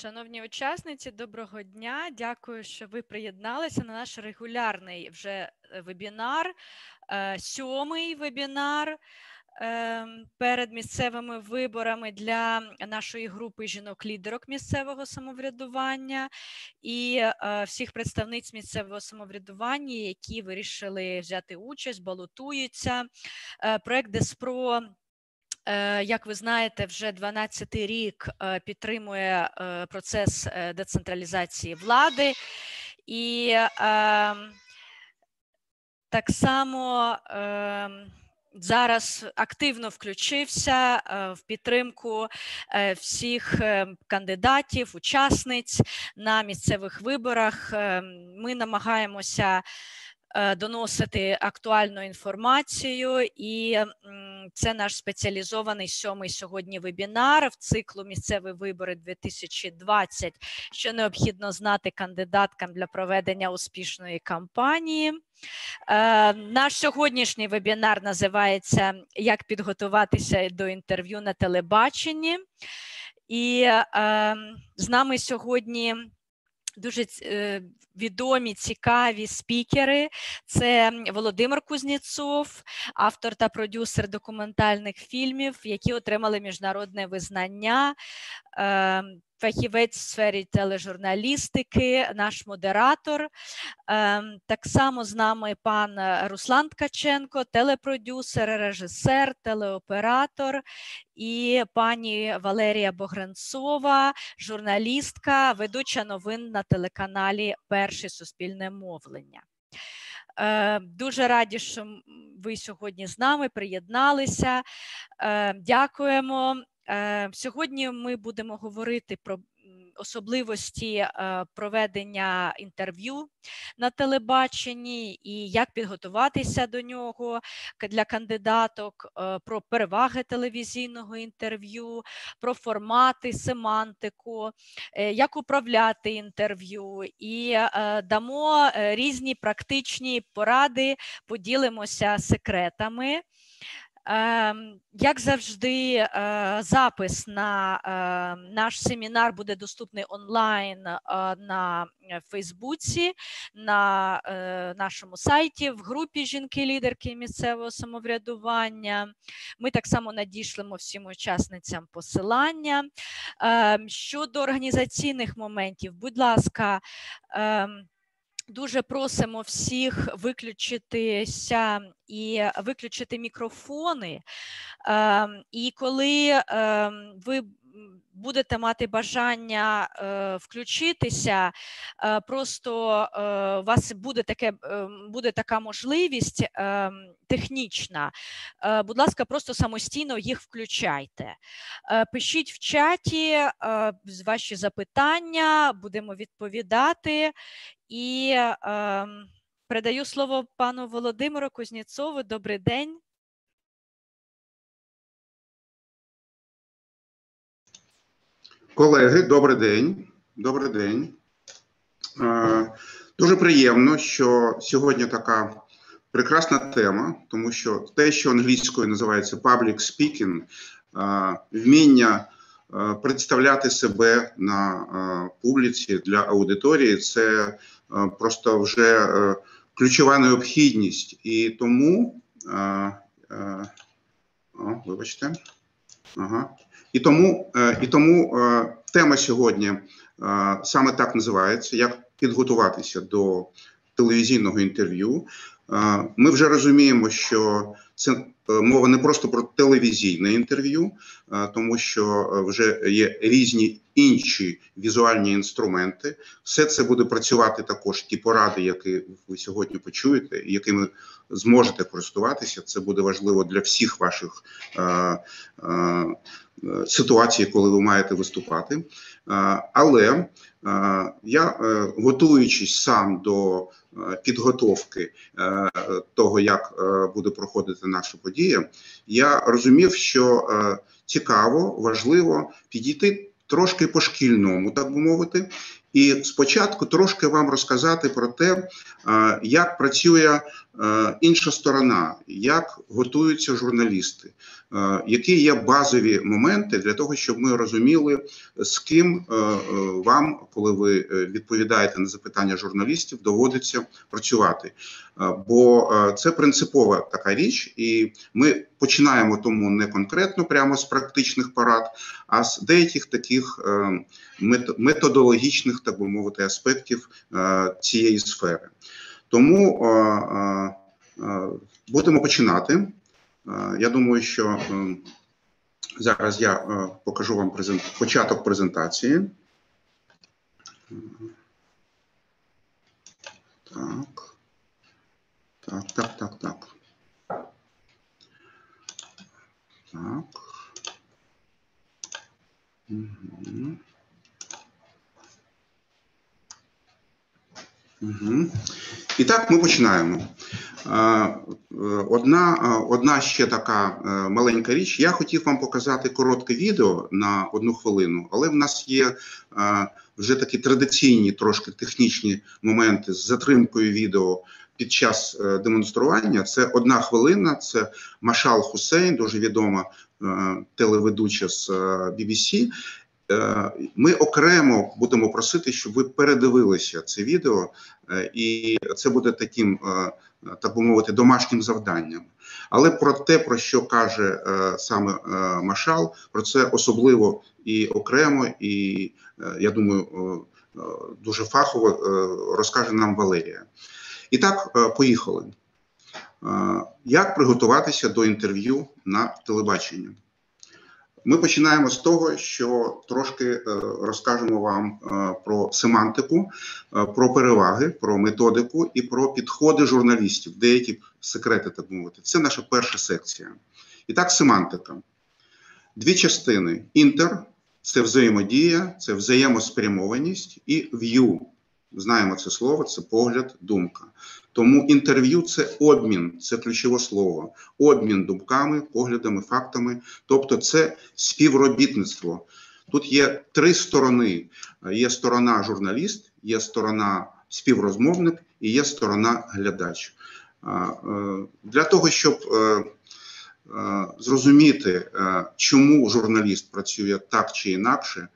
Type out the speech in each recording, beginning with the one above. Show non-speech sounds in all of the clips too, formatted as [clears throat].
Шановні учасниці, доброго дня. Дякую, що ви приєдналися на наш регулярний вже е, вебінар, е, сьомий вебінар ем, перед місцевими виборами для нашої групи жінок-лідерок місцевого самоврядування і е, всіх представниць місцевого самоврядування, які вирішили взяти участь, балотуються. Проект Деспро як ви знаєте, вже 12-й рік е, підтримує е, процес децентралізації влади, і ем, так само ем, зараз активно включився в підтримку всіх кандидатів, учасниць на місцевих виборах. Ем, ми намагаємося. Е, доносити актуальну інформацію, і це наш спеціалізований сьомий сьогодні вебінар. В циклу Місцеві вибори 2020, що необхідно знати кандидаткам для проведення успішної кампанії. Е, наш сьогоднішній вебінар називається Як підготуватися до інтерв'ю на телебаченні, і е, з нами сьогодні дуже е, відомі цікаві спікери. Це Володимир Кузніцов, автор та продюсер документальних фільмів, які отримали міжнародне визнання. Ем, фахівець в сфері тележурналістики, наш модератор. Ем, так само з нами пан Руслан Ткаченко, телепродюсер, режисер, телеоператор, і пані Валерія Богранцова, журналістка, ведуча новин на телеканалі Перше суспільне мовлення. Ем, дуже раді, що ви сьогодні з нами приєдналися. Дякуємо. Е, сьогодні ми будемо говорити про особливості е, проведення інтерв'ю на телебаченні і як підготуватися до нього для кандидаток, е, про переваги телевізійного інтерв'ю, про формати, семантику, як управляти інтерв'ю, і дамо різні практичні поради, поділимося секретами. Ем, як завжди, е, запис на е, наш семінар буде доступний онлайн е, на Фейсбуці, на нашому сайті, в групі жінки-лідерки місцевого самоврядування. Ми так само надішлемо всім учасницям посилання. Ем, щодо організаційних моментів, будь ласка. Дуже просимо всіх виключитися і виключити мікрофони. Ем, і коли ем, ви будете мати бажання е, включитися, е, просто е, у вас буде таке, буде така можливість технічна. Будь ласка, просто самостійно їх включайте. Пишіть в чаті ваші запитання, будемо відповідати. І е, передаю слово пану Володимиру Кузніцову. Добрий день. Колеги, добрий день. Добрий день. Е, дуже приємно, що сьогодні така прекрасна тема, тому що те, що англійською називається public speaking, е, вміння е, представляти себе на публіці для аудиторії, це просто вже ключова необхідність. І тому, вибачте, ага. І тому і тому тема сьогодні саме так називається: як підготуватися до телевізійного інтерв'ю. Ми вже розуміємо, що це е, мова не просто про телевізійне інтерв'ю, тому що е, вже є різні інші візуальні інструменти. Все це буде працювати також. Ті поради, які ви сьогодні почуєте, якими зможете користуватися. Це буде важливо для всіх ваших ситуацій, коли ви маєте виступати. Але я е, готуючись сам до підготовки того, як буде проходити наша подія, я розумів, що цікаво, важливо підійти трошки по шкільному, так би мовити. І спочатку трошки вам розказати про те, як працює інша сторона, як готуються журналісти, які є базові моменти для того, щоб ми розуміли, з ким вам, коли ви відповідаєте на запитання журналістів, доводиться працювати. Бо це принципова така річ, і ми починаємо тому не конкретно прямо з практичних порад, а з деяких таких методологічних, так би мовити, аспектів цієї сфери. Тому будемо починати. Я думаю, що зараз я покажу вам початок презентації. Так. Так, так, так, так. Так. Угу. Угу. І так ми починаємо. Одна одна ще така е, маленька річ. Я хотів вам показати коротке відео на одну хвилину, але в нас є вже такі традиційні трошки технічні моменти з затримкою відео під час е, демонстрування. Це одна хвилина. Це Машал Хусейн, дуже відома е, телеведуча з BBC. Е, ми окремо будемо просити, щоб ви передивилися це відео, і це буде таким, так би мовити, домашнім завданням. Але про те, про що каже саме Машал, про це особливо і окремо, і я думаю, дуже фахово розкаже нам Валерія. І так, поїхали. Як приготуватися до інтерв'ю на телебаченні? Ми починаємо з того, що трошки е, розкажемо вам е, про семантику, е, про переваги, про методику і про підходи журналістів, деякі секрети, так мовити. Це наша перша секція. І так, семантика. Дві частини: інтер це взаємодія, це взаємоспрямованість і в'ю. Знаємо це слово, це погляд, думка. Тому інтерв'ю це обмін, це ключове слово, обмін думками, поглядами, фактами. Тобто, це співробітництво. Тут є три сторони: є сторона журналіст, є сторона співрозмовник і є сторона глядач. Е, для того, щоб е, е, зрозуміти, чому журналіст працює так чи інакше,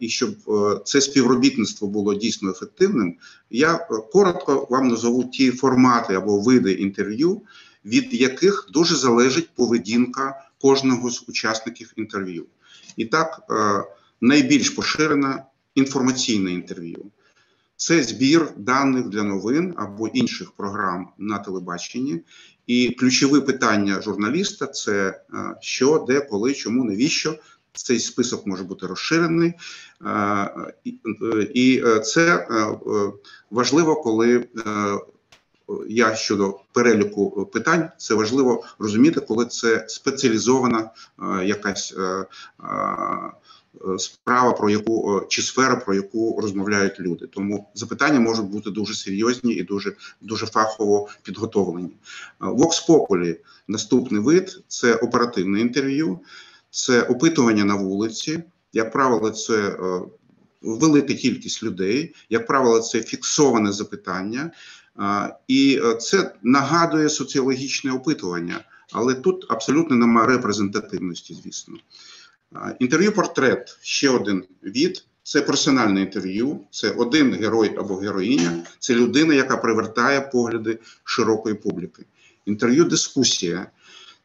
і щоб е, це співробітництво було дійсно ефективним, я е, коротко вам назову ті формати або види інтерв'ю, від яких дуже залежить поведінка кожного з учасників інтерв'ю. І так, е, найбільш поширене інформаційне інтерв'ю. Це збір даних для новин або інших програм на телебаченні. І ключове питання журналіста це що, де, коли, чому, навіщо цей список може бути розширений, і е, це е, важливо, коли е, я щодо переліку питань, це важливо розуміти, коли це спеціалізована якась справа, про яку чи сфера, про яку розмовляють люди. Тому запитання можуть бути дуже серйозні і дуже дуже фахово підготовлені. Vox Populi – наступний вид це оперативне інтерв'ю це опитування на вулиці, як правило, це е, велика кількість людей, як правило, це фіксоване запитання, і е, це нагадує соціологічне опитування, але тут абсолютно немає репрезентативності, звісно. Інтерв'ю-портрет ще один від. Це персональне інтерв'ю, це один герой або героїня, це людина, яка привертає погляди широкої публіки. Інтерв'ю-дискусія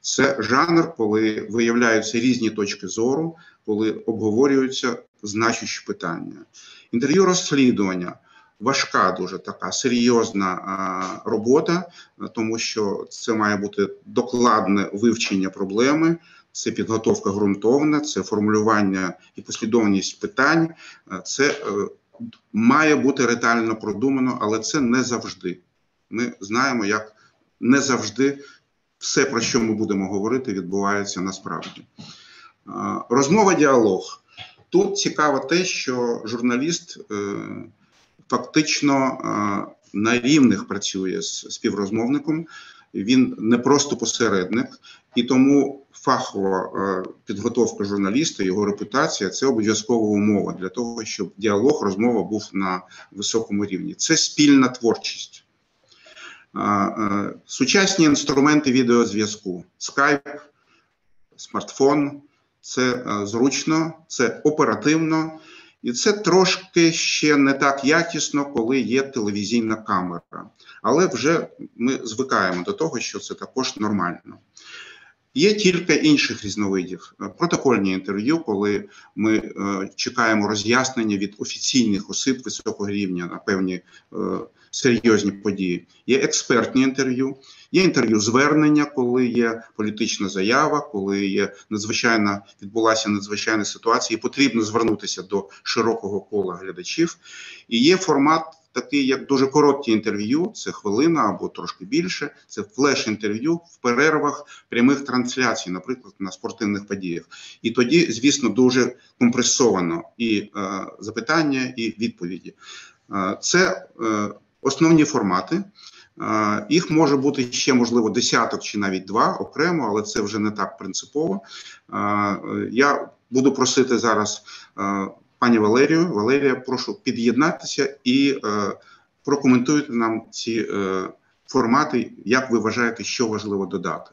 це жанр, коли виявляються різні точки зору, коли обговорюються значущі питання. Інтерв'ю розслідування важка, дуже така серйозна а, робота, тому що це має бути докладне вивчення проблеми. Це підготовка ґрунтовна, це формулювання і послідовність питань. Це е, має бути ретельно продумано, але це не завжди. Ми знаємо, як не завжди все, про що ми будемо говорити, відбувається насправді. Розмова діалог. Тут цікаво те, що журналіст е, фактично е, на рівних працює з співрозмовником, він не просто посередник, і тому фахова е, підготовка журналіста, його репутація це обов'язкова умова для того, щоб діалог, розмова був на високому рівні. Це спільна творчість. Сучасні інструменти відеозв'язку, скайп, смартфон це зручно, це оперативно, і це трошки ще не так якісно, коли є телевізійна камера. Але вже ми звикаємо до того, що це також нормально. Є кілька інших різновидів. Протокольні інтерв'ю, коли ми е, чекаємо роз'яснення від офіційних осіб високого рівня на певні е, серйозні події. Є експертні інтерв'ю, є інтерв'ю звернення, коли є політична заява, коли є надзвичайна відбулася надзвичайна ситуація, і потрібно звернутися до широкого кола глядачів. І є формат такий, як дуже короткі інтерв'ю, це хвилина або трошки більше. Це флеш-інтерв'ю в перервах прямих трансляцій, наприклад, на спортивних подіях. І тоді, звісно, дуже компресовано і е, запитання, і відповіді. Е, це е, основні формати. Е, їх може бути ще, можливо, десяток чи навіть два окремо, але це вже не так принципово. Е, я буду просити зараз пані Валерію. Валерія, прошу під'єднатися і е, прокоментуйте нам ці е, формати, як ви вважаєте, що важливо додати.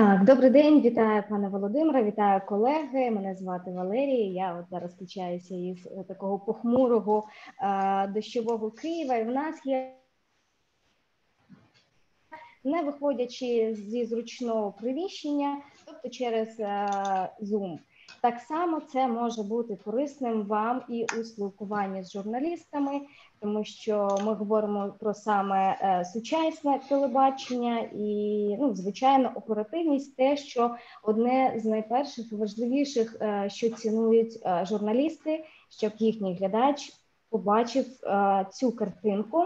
Так, добрий день, вітаю пане Володимире, вітаю колеги. Мене звати Валерія. Я от зараз включаюся із такого похмурого е, дощового Києва. І в нас є не виходячи зі зручного приміщення, тобто через е, Zoom. Так само це може бути корисним вам і у спілкуванні з журналістами, тому що ми говоримо про саме е, сучасне телебачення і, ну, звичайно, оперативність те, що одне з найперших важливіших, е, що цінують е, журналісти, щоб їхній глядач побачив цю картинку.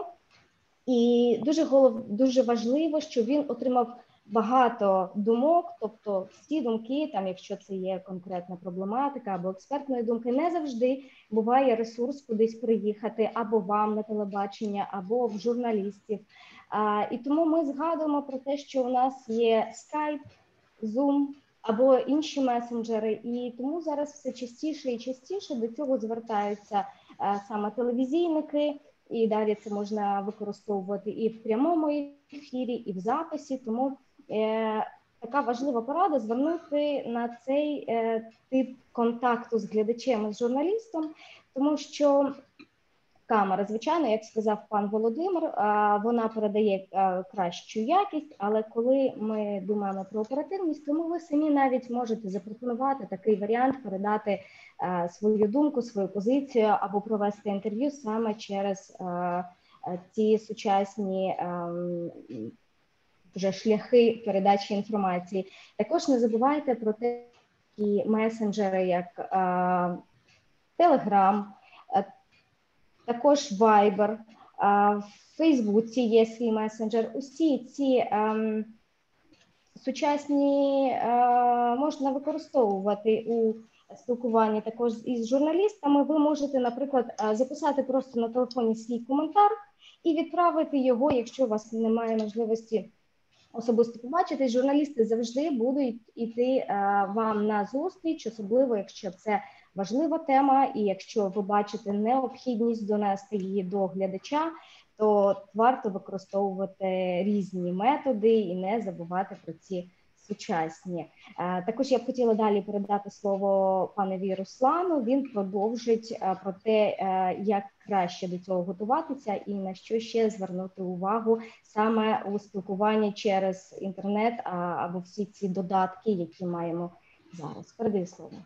І дуже голов, дуже важливо, щоб він отримав багато думок, тобто всі думки, там, якщо це є конкретна проблематика або експертної думки, не завжди буває ресурс кудись приїхати або вам на телебачення, або в журналістів. А, І тому ми згадуємо про те, що у нас є Skype, Zoom або інші месенджери, і тому зараз все частіше і частіше до цього звертаються а, саме телевізійники. І далі це можна використовувати і в прямому ефірі, і в записі. Тому така важлива порада звернути на цей е, тип контакту з глядачем і з журналістом, тому що камера, звичайно, як сказав пан Володимир, вона передає е, кращу якість, але коли ми думаємо про оперативність, тому ви самі навіть можете запропонувати такий варіант, передати свою думку, свою позицію або провести інтерв'ю саме через ці сучасні ем, вже шляхи передачі інформації. Також не забувайте про такі месенджери, як Telegram, також Viber, в Фейсбуці є свій месенджер. Усі ці ем, сучасні е, можна використовувати у спілкуванні також із журналістами. Ви можете, наприклад, записати просто на телефоні свій коментар і відправити його, якщо у вас немає можливості особисто побачити. Журналісти завжди будуть іти е, вам на зустріч, особливо якщо це важлива тема, і якщо ви бачите необхідність донести її до глядача. То варто використовувати різні методи і не забувати про ці сучасні. Е, також я б хотіла далі передати слово панові Руслану. Він продовжить е, про те, е, як краще до цього готуватися, і на що ще звернути увагу саме у спілкуванні через інтернет або всі ці додатки, які маємо зараз. Передаю слово.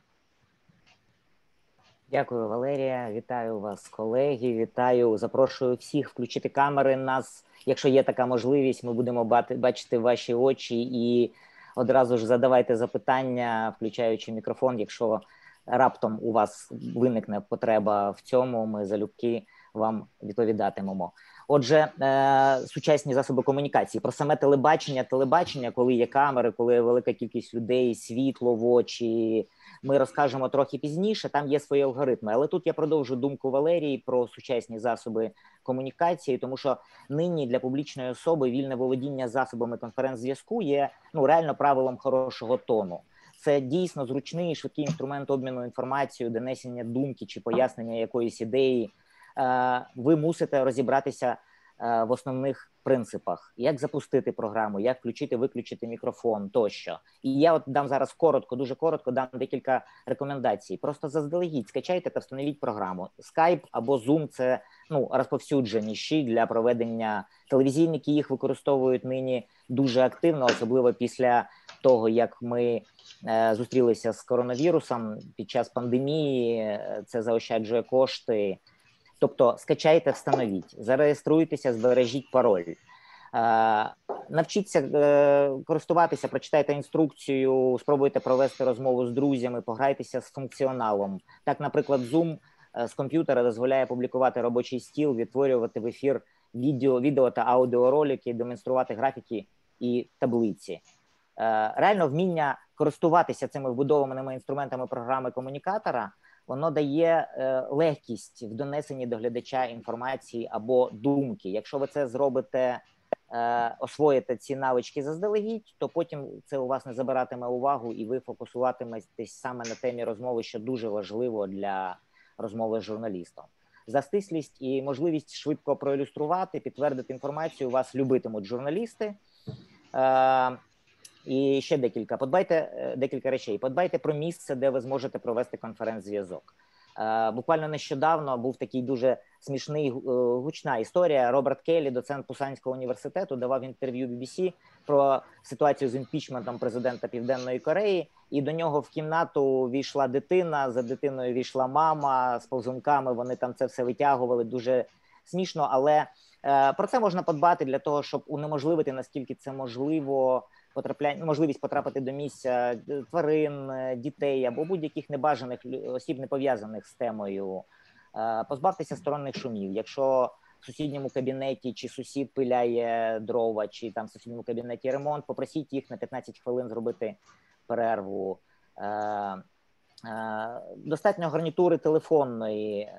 Дякую, Валерія. Вітаю вас, колеги. Вітаю. Запрошую всіх включити камери. Нас, якщо є така можливість, ми будемо бачити ваші очі і одразу ж задавайте запитання, включаючи мікрофон. Якщо раптом у вас виникне потреба в цьому, ми залюбки вам відповідатимемо. Отже, е, сучасні засоби комунікації про саме телебачення, телебачення, коли є камери, коли є велика кількість людей, світло в очі. Ми розкажемо трохи пізніше. Там є свої алгоритми. Але тут я продовжу думку Валерії про сучасні засоби комунікації, тому що нині для публічної особи вільне володіння засобами конференц-зв'язку є ну реально правилом хорошого тону. Це дійсно зручний і швидкий інструмент обміну інформацією, донесення думки чи пояснення якоїсь ідеї. Е, ви мусите розібратися в основних принципах, як запустити програму, як включити, виключити мікрофон тощо. І я от дам зараз коротко, дуже коротко дам декілька рекомендацій. Просто заздалегідь скачайте та встановіть програму. Skype або Zoom – це ну розповсюдженіші для проведення телевізійники. Їх використовують нині дуже активно, особливо після того як ми е, зустрілися з коронавірусом під час пандемії. Це заощаджує кошти. Тобто скачайте, встановіть, зареєструйтеся, збережіть пароль, е, навчіться е, користуватися, прочитайте інструкцію, спробуйте провести розмову з друзями, пограйтеся з функціоналом. Так, наприклад, Zoom е, з комп'ютера дозволяє публікувати робочий стіл, відтворювати в ефір відео, відео та аудіоролики, демонструвати графіки і таблиці. Реально вміння користуватися цими вбудованими інструментами програми комунікатора воно дає е, легкість в донесенні до глядача інформації або думки. Якщо ви це зробите, е, освоїте ці навички заздалегідь, то потім це у вас не забиратиме увагу, і ви фокусуватиметесь саме на темі розмови, що дуже важливо для розмови з журналістом. За стислість і можливість швидко проілюструвати, підтвердити інформацію. Вас любитимуть журналісти. І ще декілька. Подбайте е, декілька речей. Подбайте про місце, де ви зможете провести конференц-зв'язок. Е, буквально нещодавно був такий дуже смішний е, гучна історія. Роберт Келлі, доцент Пусанського університету, давав інтерв'ю BBC про ситуацію з імпічментом президента Південної Кореї, і до нього в кімнату війшла дитина. За дитиною війшла мама з повзунками. Вони там це все витягували дуже смішно, але про це можна подбати для того, щоб унеможливити наскільки це можливо потрапляння, можливість потрапити до місця е, тварин, е, дітей або будь-яких небажаних осіб, не пов'язаних з темою, е, позбавтеся сторонних шумів. Якщо в сусідньому кабінеті чи сусід пиляє дрова, чи там в сусідньому кабінеті ремонт, попросіть їх на 15 хвилин зробити перерву. Достатньо гарнітури телефонної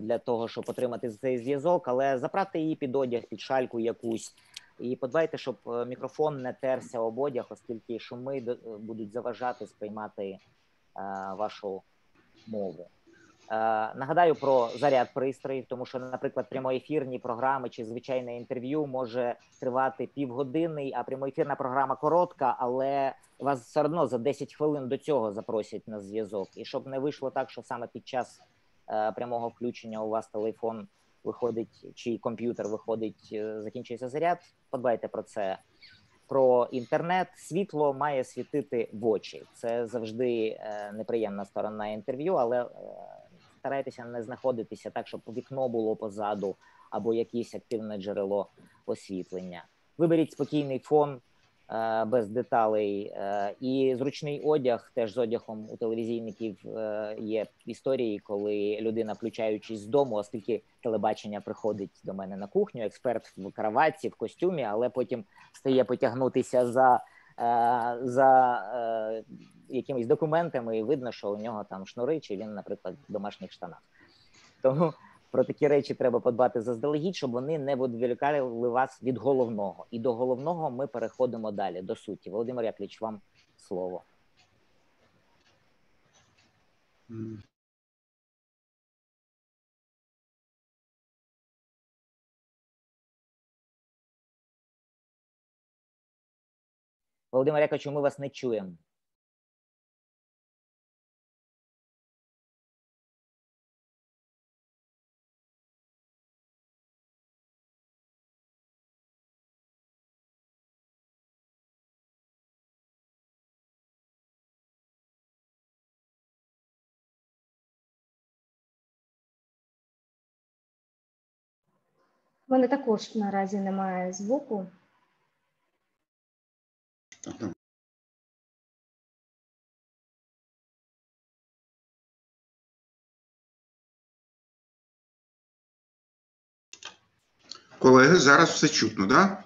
для того, щоб отримати цей зв'язок, але заправте її під одяг, під шальку якусь. І подбайте, щоб е, мікрофон не терся об одяг, оскільки шуми е, будуть заважати сприймати е, вашу мову. Нагадаю про заряд пристроїв, тому що, наприклад, прямоефірні програми чи звичайне інтерв'ю може тривати півгодини, а прямоефірна програма коротка, але вас все одно за 10 хвилин до цього запросять на зв'язок. І щоб не вийшло так, що саме під час прямого включення у вас телефон виходить, чи комп'ютер виходить, е, закінчується заряд. Подбайте про це. Про інтернет світло має світити в очі. Це завжди е, неприємна сторона інтерв'ю, але е, старайтеся не знаходитися так, щоб вікно було позаду або якесь активне джерело освітлення. Виберіть спокійний фон. Е, без деталей, е, і зручний одяг теж з одягом у телевізійників е, є історії, коли людина, включаючись з дому, оскільки телебачення приходить до мене на кухню, експерт в кроватці, в костюмі, але потім стає потягнутися за за якимись документами, і видно, що у нього там шнури, чи він, наприклад, в домашніх штанах. Тому про такі речі треба подбати заздалегідь, щоб вони не відволікали вас від головного. І до головного ми переходимо далі до суті. Володимир Якліч, вам слово. Володимир Яковлевич, ми вас не чуємо. У мене також наразі немає звуку. Колеги, зараз все чутно, да?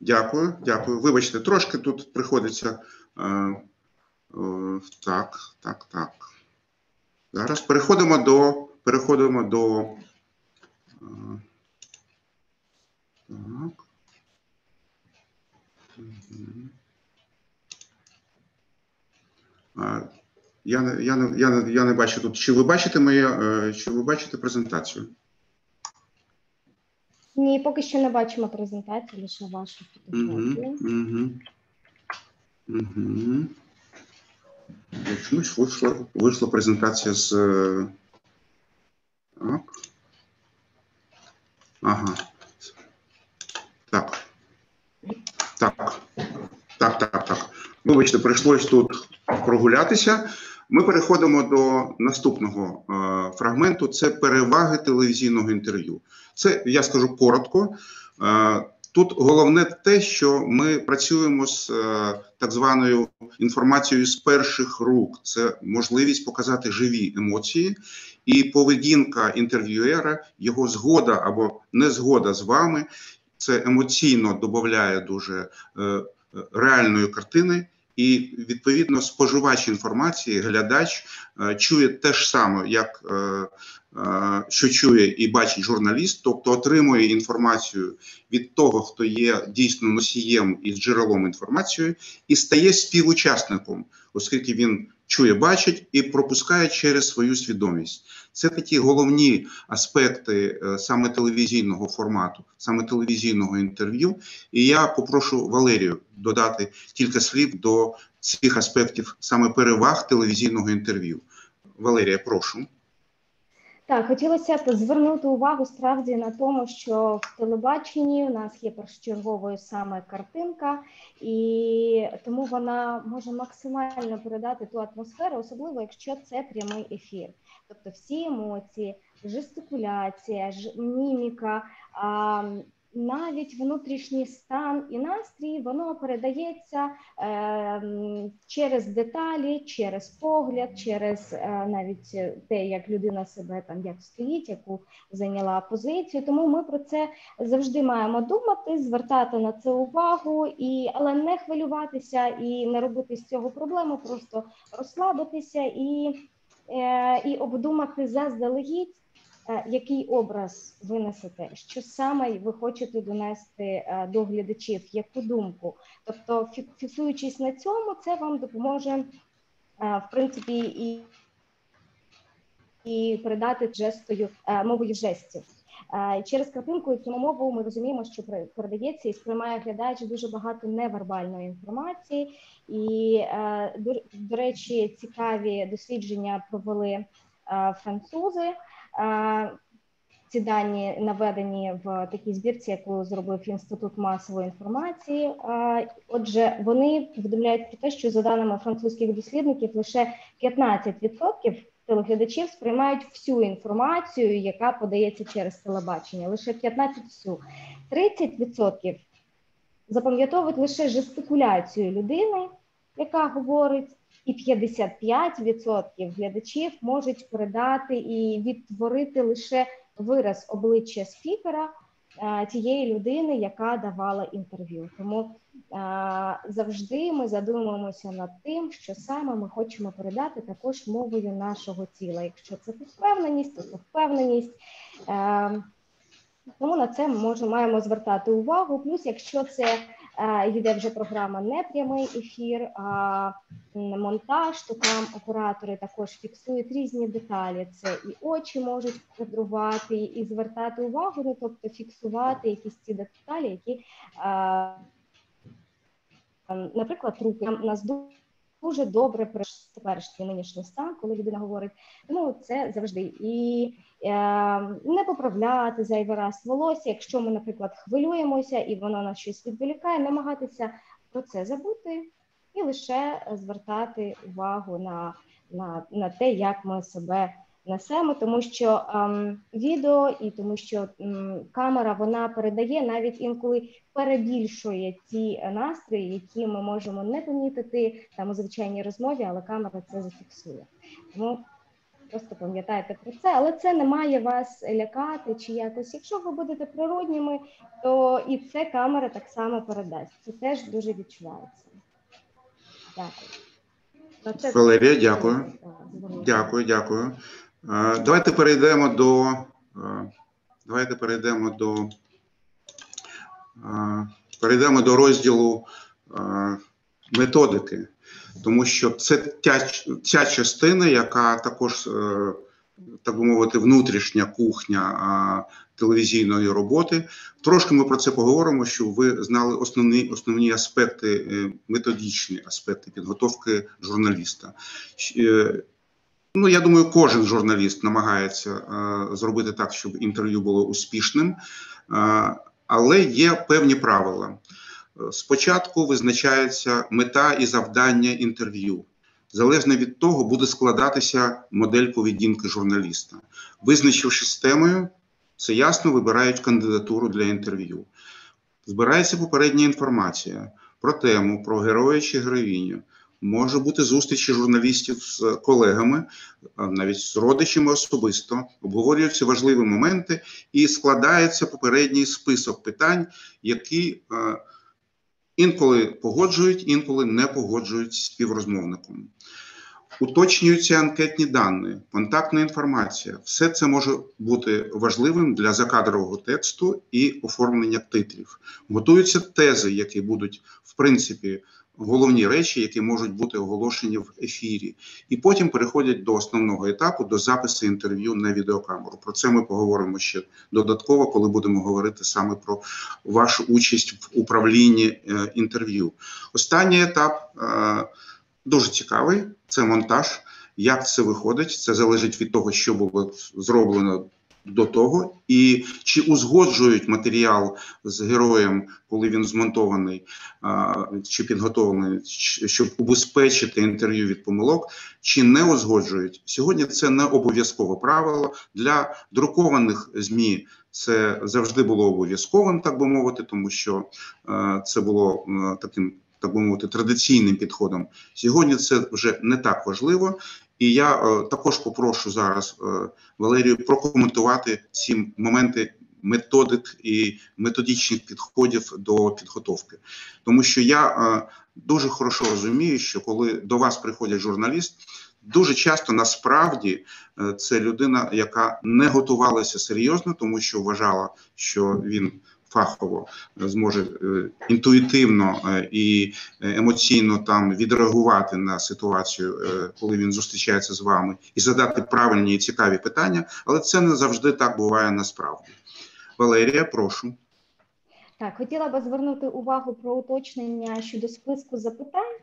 Дякую, дякую. Вибачте, трошки тут приходиться. Е, е, так, так, так. Зараз переходимо до переходимо до. Е, так. Я не я, не, я, не, я не бачу тут. Чи ви бачите моє, е, чи ви бачите презентацію? Ні, поки що не бачимо презентацію, лише вашу фотографію. Угу, угу, угу. Чомусь вийшла, вийшла презентація з. е, Так. Ага. Так. Так. Так, так, так. Вибачте, прийшлось тут прогулятися. Ми переходимо до наступного е, фрагменту. Це переваги телевізійного інтерв'ю. Це я скажу коротко. Е, Тут головне те, що ми працюємо з е, так званою інформацією з перших рук. Це можливість показати живі емоції і поведінка інтерв'юера, його згода або незгода з вами. Це емоційно додає дуже е, реальної картини. І відповідно споживач інформації, глядач е, чує те ж саме, як е, е, що чує і бачить журналіст, тобто отримує інформацію від того, хто є дійсно носієм і джерелом інформації, і стає співучасником, оскільки він чує, бачить і пропускає через свою свідомість. Це такі головні аспекти е, саме телевізійного формату, саме телевізійного інтерв'ю. І я попрошу Валерію додати кілька слів до цих аспектів саме переваг телевізійного інтерв'ю. Валерія, прошу. Так, хотілося б звернути увагу справді на тому, що в телебаченні у нас є першочерговою саме картинка, і тому вона може максимально передати ту атмосферу, особливо якщо це прямий ефір. Тобто всі емоції, жестикуляція, ж, міміка, а, навіть внутрішній стан і настрій, воно передається е, через деталі, через погляд, через е, навіть те, як людина себе там як стоїть, яку зайняла позицію. Тому ми про це завжди маємо думати, звертати на це увагу, і але не хвилюватися і не робити з цього проблему, просто розслабитися і, і обдумати заздалегідь. Е, який образ ви несете, що саме ви хочете донести е, до глядачів, яку думку? Тобто, фіксуючись на цьому, це вам допоможе е, в принципі і і передати жестою мовою жестів. Через картинку і цю мову ми розуміємо, що передається і сприймає глядач дуже багато невербальної інформації, і до, до речі, цікаві дослідження провели французи. Ці дані наведені в такій збірці, яку зробив інститут масової інформації. Отже, вони повідомляють про те, що за даними французьких дослідників, лише 15% телеглядачів сприймають всю інформацію, яка подається через телебачення. Лише 15% всю 30% запам'ятовують лише жестикуляцію людини, яка говорить і 55% глядачів можуть передати і відтворити лише вираз обличчя спікера тієї людини, яка давала інтерв'ю. Тому е, завжди ми задумуємося над тим, що саме ми хочемо передати також мовою нашого тіла. Якщо це впевненість, то це впевненість. Е, тому на це можемо маємо звертати увагу. Плюс, якщо це Е, йде вже програма не прямий ефір, а монтаж, то там оператори також фіксують різні деталі. Це і очі можуть кадрувати, і звертати увагу, ну тобто фіксувати якісь ці деталі, які, е, наприклад, руки нас дуже добре теперішній нинішній стан, коли людина говорить, ну це завжди і е, не поправляти зайвий раз волосся. Якщо ми, наприклад, хвилюємося і воно нас щось відволікає, намагатися про це забути і лише звертати увагу на, на, на те, як ми себе несемо, тому що ем, відео і тому, що ем, камера вона передає навіть інколи перебільшує ті настрої, які ми можемо не помітити там у звичайній розмові, але камера це зафіксує. Тому просто пам'ятайте про це, але це не має вас лякати чи якось. Якщо ви будете природніми, то і це камера так само передасть. Це теж дуже відчувається. Дякую. Валерія, дякую. Дякую, дякую. Давайте перейдемо до давайте перейдемо до перейдемо до розділу методики, тому що це ця, ця частина, яка також е, так би мовити, внутрішня кухня телевізійної роботи. Трошки ми про це поговоримо, щоб ви знали основні основні аспекти, е, методичні аспекти підготовки журналіста. Е, ну, я думаю, кожен журналіст намагається е, зробити так, щоб інтерв'ю було успішним, але є певні правила. Спочатку визначається мета і завдання інтерв'ю залежно від того, буде складатися модель поведінки журналіста. Визначивши з темою, це ясно вибирають кандидатуру для інтерв'ю. Збирається попередня інформація про тему, про героя чи героїню. Може бути зустрічі журналістів з колегами, навіть з родичами особисто, обговорюються важливі моменти і складається попередній список питань, які е, інколи погоджують, інколи не погоджують співрозмовником. Уточнюються анкетні дані, контактна інформація. Все це може бути важливим для закадрового тексту і оформлення титрів. Готуються тези, які будуть в принципі головні речі, які можуть бути оголошені в ефірі, і потім переходять до основного етапу, до запису інтерв'ю на відеокамеру. Про це ми поговоримо ще додатково, коли будемо говорити саме про вашу участь в управлінні е, інтерв'ю. Останній етап е, дуже цікавий це монтаж. Як це виходить? Це залежить від того, що було зроблено до того, і чи узгоджують матеріал з героєм, коли він змонтований чи підготовлений, щоб убезпечити інтерв'ю від помилок, чи не узгоджують сьогодні? Це не обов'язкове правило для друкованих змі. Це завжди було обов'язковим, так би мовити, тому що це було таким. Так би мовити, традиційним підходом сьогодні це вже не так важливо, і я е, також попрошу зараз е, Валерію прокоментувати ці моменти методик і методичних підходів до підготовки, тому що я е, дуже хорошо розумію, що коли до вас приходять журналіст, дуже часто насправді це людина, яка не готувалася серйозно, тому що вважала, що він фахово зможе е, інтуїтивно е, і емоційно там відреагувати на ситуацію, е, коли він зустрічається з вами, і задати правильні і цікаві питання, але це не завжди так буває насправді. Валерія, прошу. Так, хотіла би звернути увагу про уточнення щодо списку запитань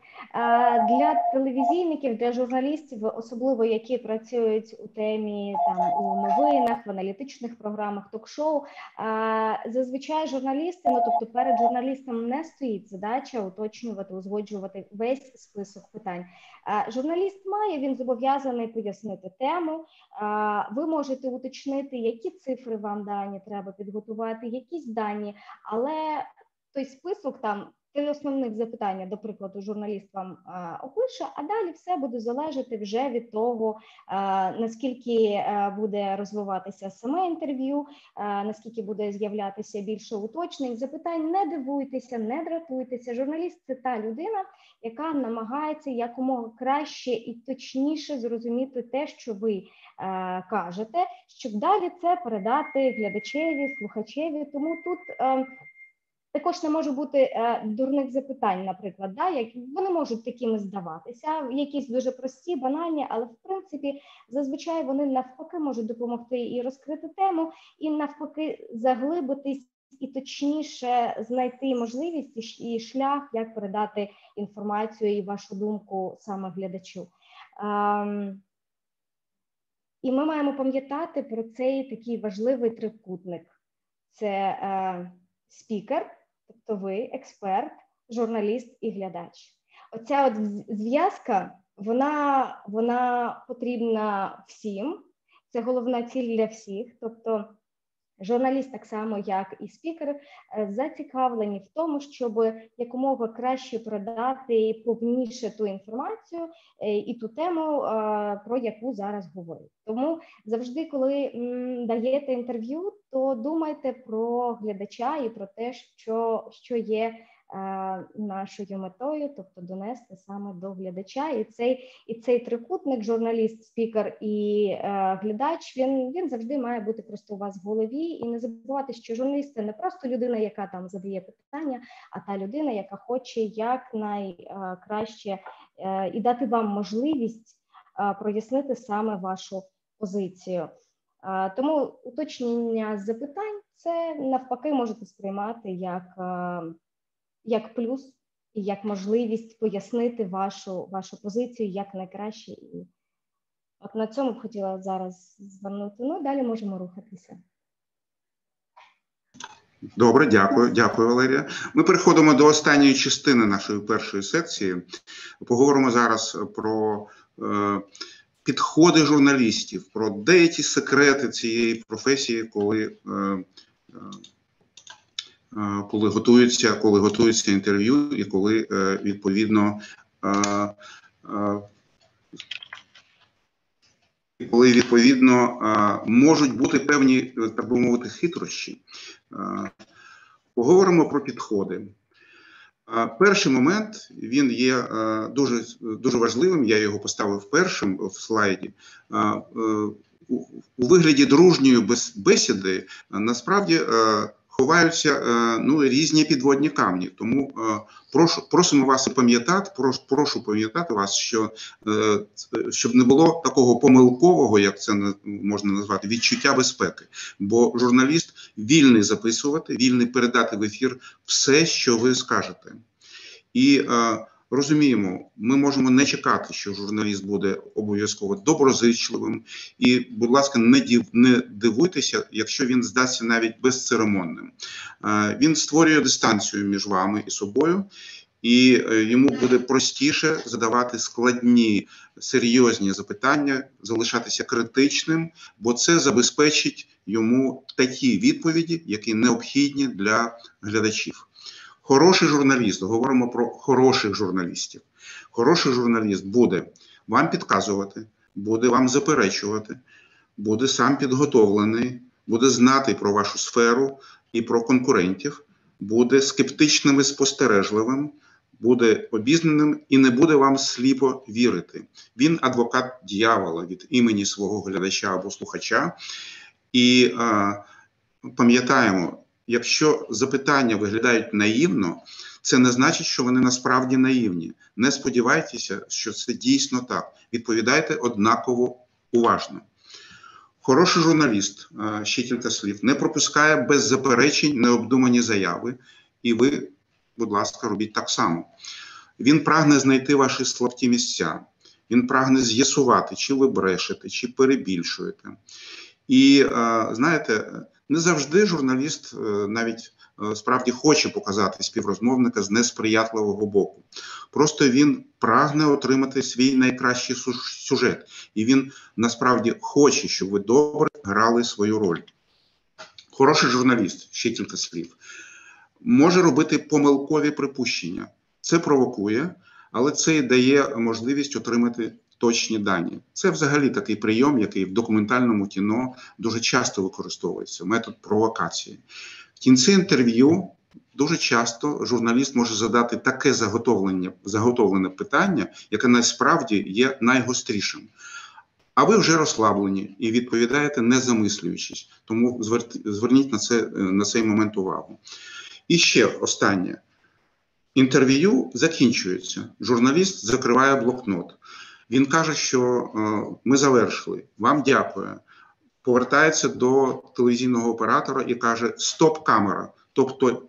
для телевізійників, для журналістів, особливо які працюють у темі там у новинах, в аналітичних програмах, ток-шоу. Зазвичай журналісти, ну тобто перед журналістом не стоїть задача уточнювати, узгоджувати весь список питань. Журналіст має він зобов'язаний пояснити тему. Ви можете уточнити, які цифри вам дані треба підготувати, якісь дані, але той список там три основних запитання, до прикладу, журналіст вам опише, а далі все буде залежати вже від того, наскільки буде розвиватися саме інтерв'ю, наскільки буде з'являтися більше уточнень, запитань. Не дивуйтеся, не дратуйтеся. Журналіст це та людина, яка намагається якомога краще і точніше зрозуміти те, що ви кажете, щоб далі це передати глядачеві, слухачеві. Тому тут. Також не може бути е, дурних запитань, наприклад, да, як вони можуть такими здаватися, якісь дуже прості, банальні, але в принципі зазвичай вони навпаки можуть допомогти і розкрити тему, і навпаки заглибитись і точніше знайти можливість і шлях, як передати інформацію і вашу думку саме глядачу. Ем, і ми маємо пам'ятати про цей такий важливий трикутник: це е, спікер тобто ви експерт, журналіст і глядач. Оця от зв'язка, вона, вона потрібна всім. Це головна ціль для всіх. Тобто Журналіст, так само як і спікер, е, зацікавлені в тому, щоб якомога краще продати повніше ту інформацію е, і ту тему, е, про яку зараз говорять. Тому завжди, коли даєте інтерв'ю, то думайте про глядача і про те, що, що є нашою метою, тобто донести саме до глядача, і цей і цей трикутник, журналіст, спікер і е, глядач, він він завжди має бути просто у вас в голові, і не забувати, що журналіст це не просто людина, яка там задає питання, а та людина, яка хоче якнайкраще е, і дати вам можливість прояснити саме вашу позицію. Тому уточнення запитань це навпаки можете сприймати як як плюс і як можливість пояснити вашу вашу позицію як найкраще. І от на цьому б хотіла зараз звернути. Ну далі можемо рухатися. Добре, дякую, дякую, Валерія. Ми переходимо до останньої частини нашої першої секції. Поговоримо зараз про е, підходи журналістів, про деякі секрети цієї професії, коли е, е, коли готуються, коли готуються інтерв'ю, і коли е, відповідно. Е, е, коли відповідно можуть бути певні, так би мовити, хитрощі, поговоримо про підходи. Перший момент він є дуже дуже важливим. Я його поставив першим в слайді. У вигляді дружньої бесіди насправді ховаються е, ну, різні підводні камні. Тому е, прошу просимо вас пам'ятати, прошу, прошу пам'ятати вас, що е, щоб не було такого помилкового, як це можна назвати, відчуття безпеки. Бо журналіст вільний записувати, вільний передати в ефір все, що ви скажете. І розуміємо, ми можемо не чекати, що журналіст буде обов'язково доброзичливим, і, будь ласка, не див, не дивуйтеся, якщо він здасться навіть безцеремонним. Він створює дистанцію між вами і собою. І е, йому буде простіше задавати складні серйозні запитання, залишатися критичним, бо це забезпечить йому такі відповіді, які необхідні для глядачів. Хороший журналіст, говоримо про хороших журналістів. Хороший журналіст буде вам підказувати, буде вам заперечувати, буде сам підготовлений, буде знати про вашу сферу і про конкурентів, буде скептичним і спостережливим, буде обізнаним і не буде вам сліпо вірити. Він адвокат дьявола від імені свого глядача або слухача. І пам'ятаємо, Якщо запитання виглядають наївно, це не значить, що вони насправді наївні. Не сподівайтеся, що це дійсно так. Відповідайте однаково уважно. Хороший журналіст, ще кілька слів, не пропускає без заперечень необдумані заяви, і ви, будь ласка, робіть так само. Він прагне знайти ваші слабкі місця, він прагне з'ясувати, чи ви брешете, чи перебільшуєте. І знаєте, не завжди журналіст е, навіть е, справді хоче показати співрозмовника з несприятливого боку. Просто він прагне отримати свій найкращий сюжет, і він насправді хоче, щоб ви добре грали свою роль. Хороший журналіст, ще кілька слів, може робити помилкові припущення. Це провокує, але це і дає можливість отримати точні дані. Це взагалі такий прийом, який в документальному кіно дуже часто використовується метод провокації. В кінці інтерв'ю дуже часто журналіст може задати таке заготовлення, заготовлене питання, яке насправді є найгострішим. А ви вже розслаблені і відповідаєте, не замислюючись. Тому зверніть на це на цей момент увагу. І ще останнє. Інтерв'ю закінчується. Журналіст закриває блокнот. Він каже, що е, ми завершили. Вам дякую. Повертається до телевізійного оператора і каже: Стоп камера. Тобто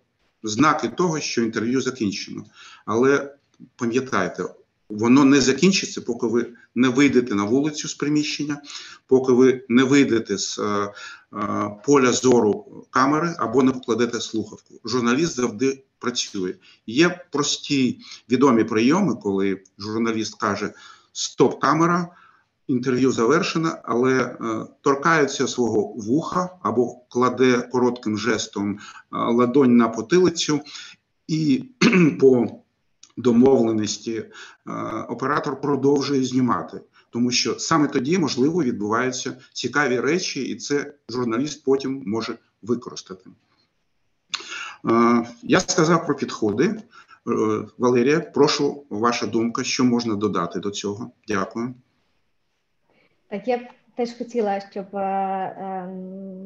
знаки того, що інтерв'ю закінчено. Але пам'ятайте, воно не закінчиться, поки ви не вийдете на вулицю з приміщення, поки ви не вийдете з е, е, поля зору камери або не покладете слухавку. Журналіст завжди працює. Є прості відомі прийоми, коли журналіст каже стоп-камера, інтерв'ю завершено, але е, торкається свого вуха або кладе коротким жестом е, ладонь на потилицю, і по домовленості е, оператор продовжує знімати. Тому що саме тоді можливо відбуваються цікаві речі, і це журналіст потім може використати. Я сказав про підходи. Е, Валерія, прошу ваша думка, що можна додати до цього? Дякую. Так, я б теж хотіла, щоб е, е,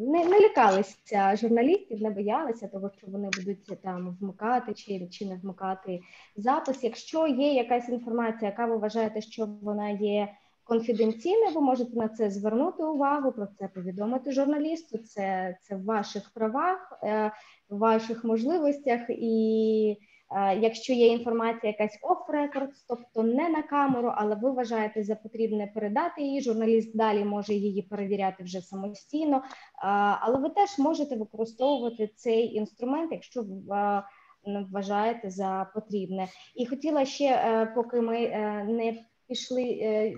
не не лякалися журналістів, не боялися того, що вони будуть там вмикати чи чи не вмикати запис. Якщо є якась інформація, яка ви вважаєте, що вона є конфіденційне. Ви можете на це звернути увагу, про це повідомити журналісту. Це це в ваших правах, в ваших можливостях і. Якщо є інформація якась off-record, тобто не на камеру, але ви вважаєте за потрібне передати її. Журналіст далі може її перевіряти вже самостійно, але ви теж можете використовувати цей інструмент, якщо вважаєте за потрібне. І хотіла ще, е, поки ми е, не пішли, е,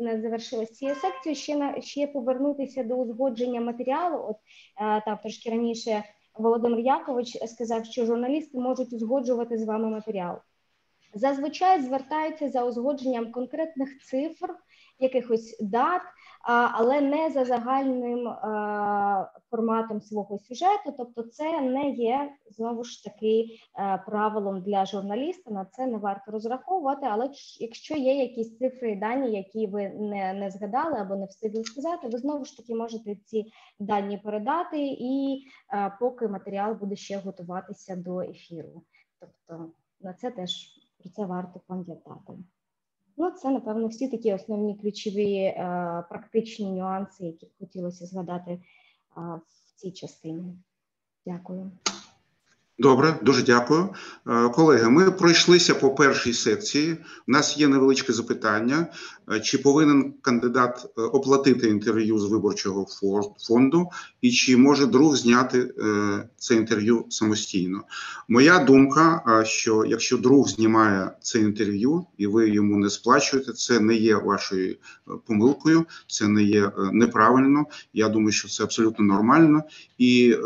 не завершилась цією секцією, ще на ще повернутися до узгодження матеріалу. От там трошки раніше. Володимир Якович сказав, що журналісти можуть узгоджувати з вами матеріал. Зазвичай звертаються за узгодженням конкретних цифр, якихось дат, але не за загальним форматом свого сюжету. Тобто, це не є знову ж таки правилом для журналіста. На це не варто розраховувати. Але якщо є якісь цифри і дані, які ви не не згадали або не встигли сказати, ви знову ж таки можете ці дані передати, і поки матеріал буде ще готуватися до ефіру. Тобто на це теж про це варто пам'ятати. Ну, це, напевно, всі такі основні ключові е, практичні нюанси, які хотілося згадати е, в цій частині. Дякую. Добре, дуже дякую. Е, колеги, ми пройшлися по першій секції. У нас є невеличке запитання: е, чи повинен кандидат е, оплатити інтерв'ю з виборчого фонду, і чи може друг зняти це інтерв'ю самостійно? Моя думка, що якщо друг знімає це інтерв'ю і ви йому не сплачуєте, це не є вашою помилкою, це не є неправильно. Я думаю, що це абсолютно нормально, і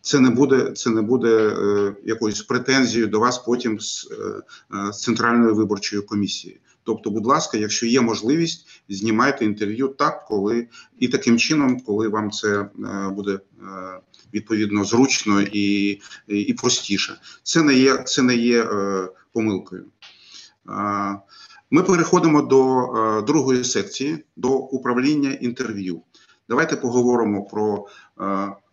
це не буде, це не буде. Е, якоюсь претензією до вас потім з, е, е, з центральної виборчої комісії. Тобто, будь ласка, якщо є можливість, знімайте інтерв'ю так, коли і таким чином, коли вам це буде відповідно зручно і і простіше. Це не є це не є помилкою. Ми переходимо до другої секції, до управління інтерв'ю. Давайте поговоримо про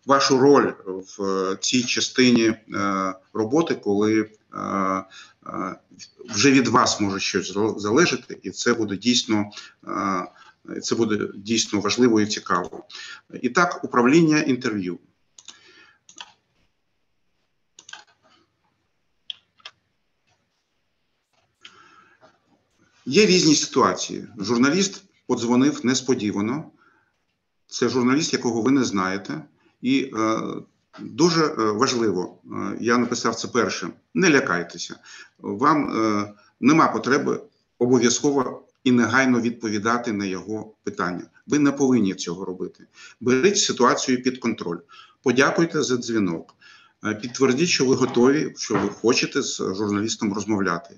вашу роль в е, цій частині е, роботи, коли е, вже від вас може щось залежати, і це буде дійсно. Це буде дійсно важливо і цікаво. І так, управління інтерв'ю. Є різні ситуації. Журналіст подзвонив несподівано. Це журналіст, якого ви не знаєте. І е, дуже е, важливо, е, я написав це перше: не лякайтеся, вам нема потреби обов'язково і негайно відповідати на його питання. Ви не повинні цього робити. Беріть ситуацію під контроль. Подякуйте за дзвінок. Підтвердіть, що ви готові, що ви хочете з журналістом розмовляти.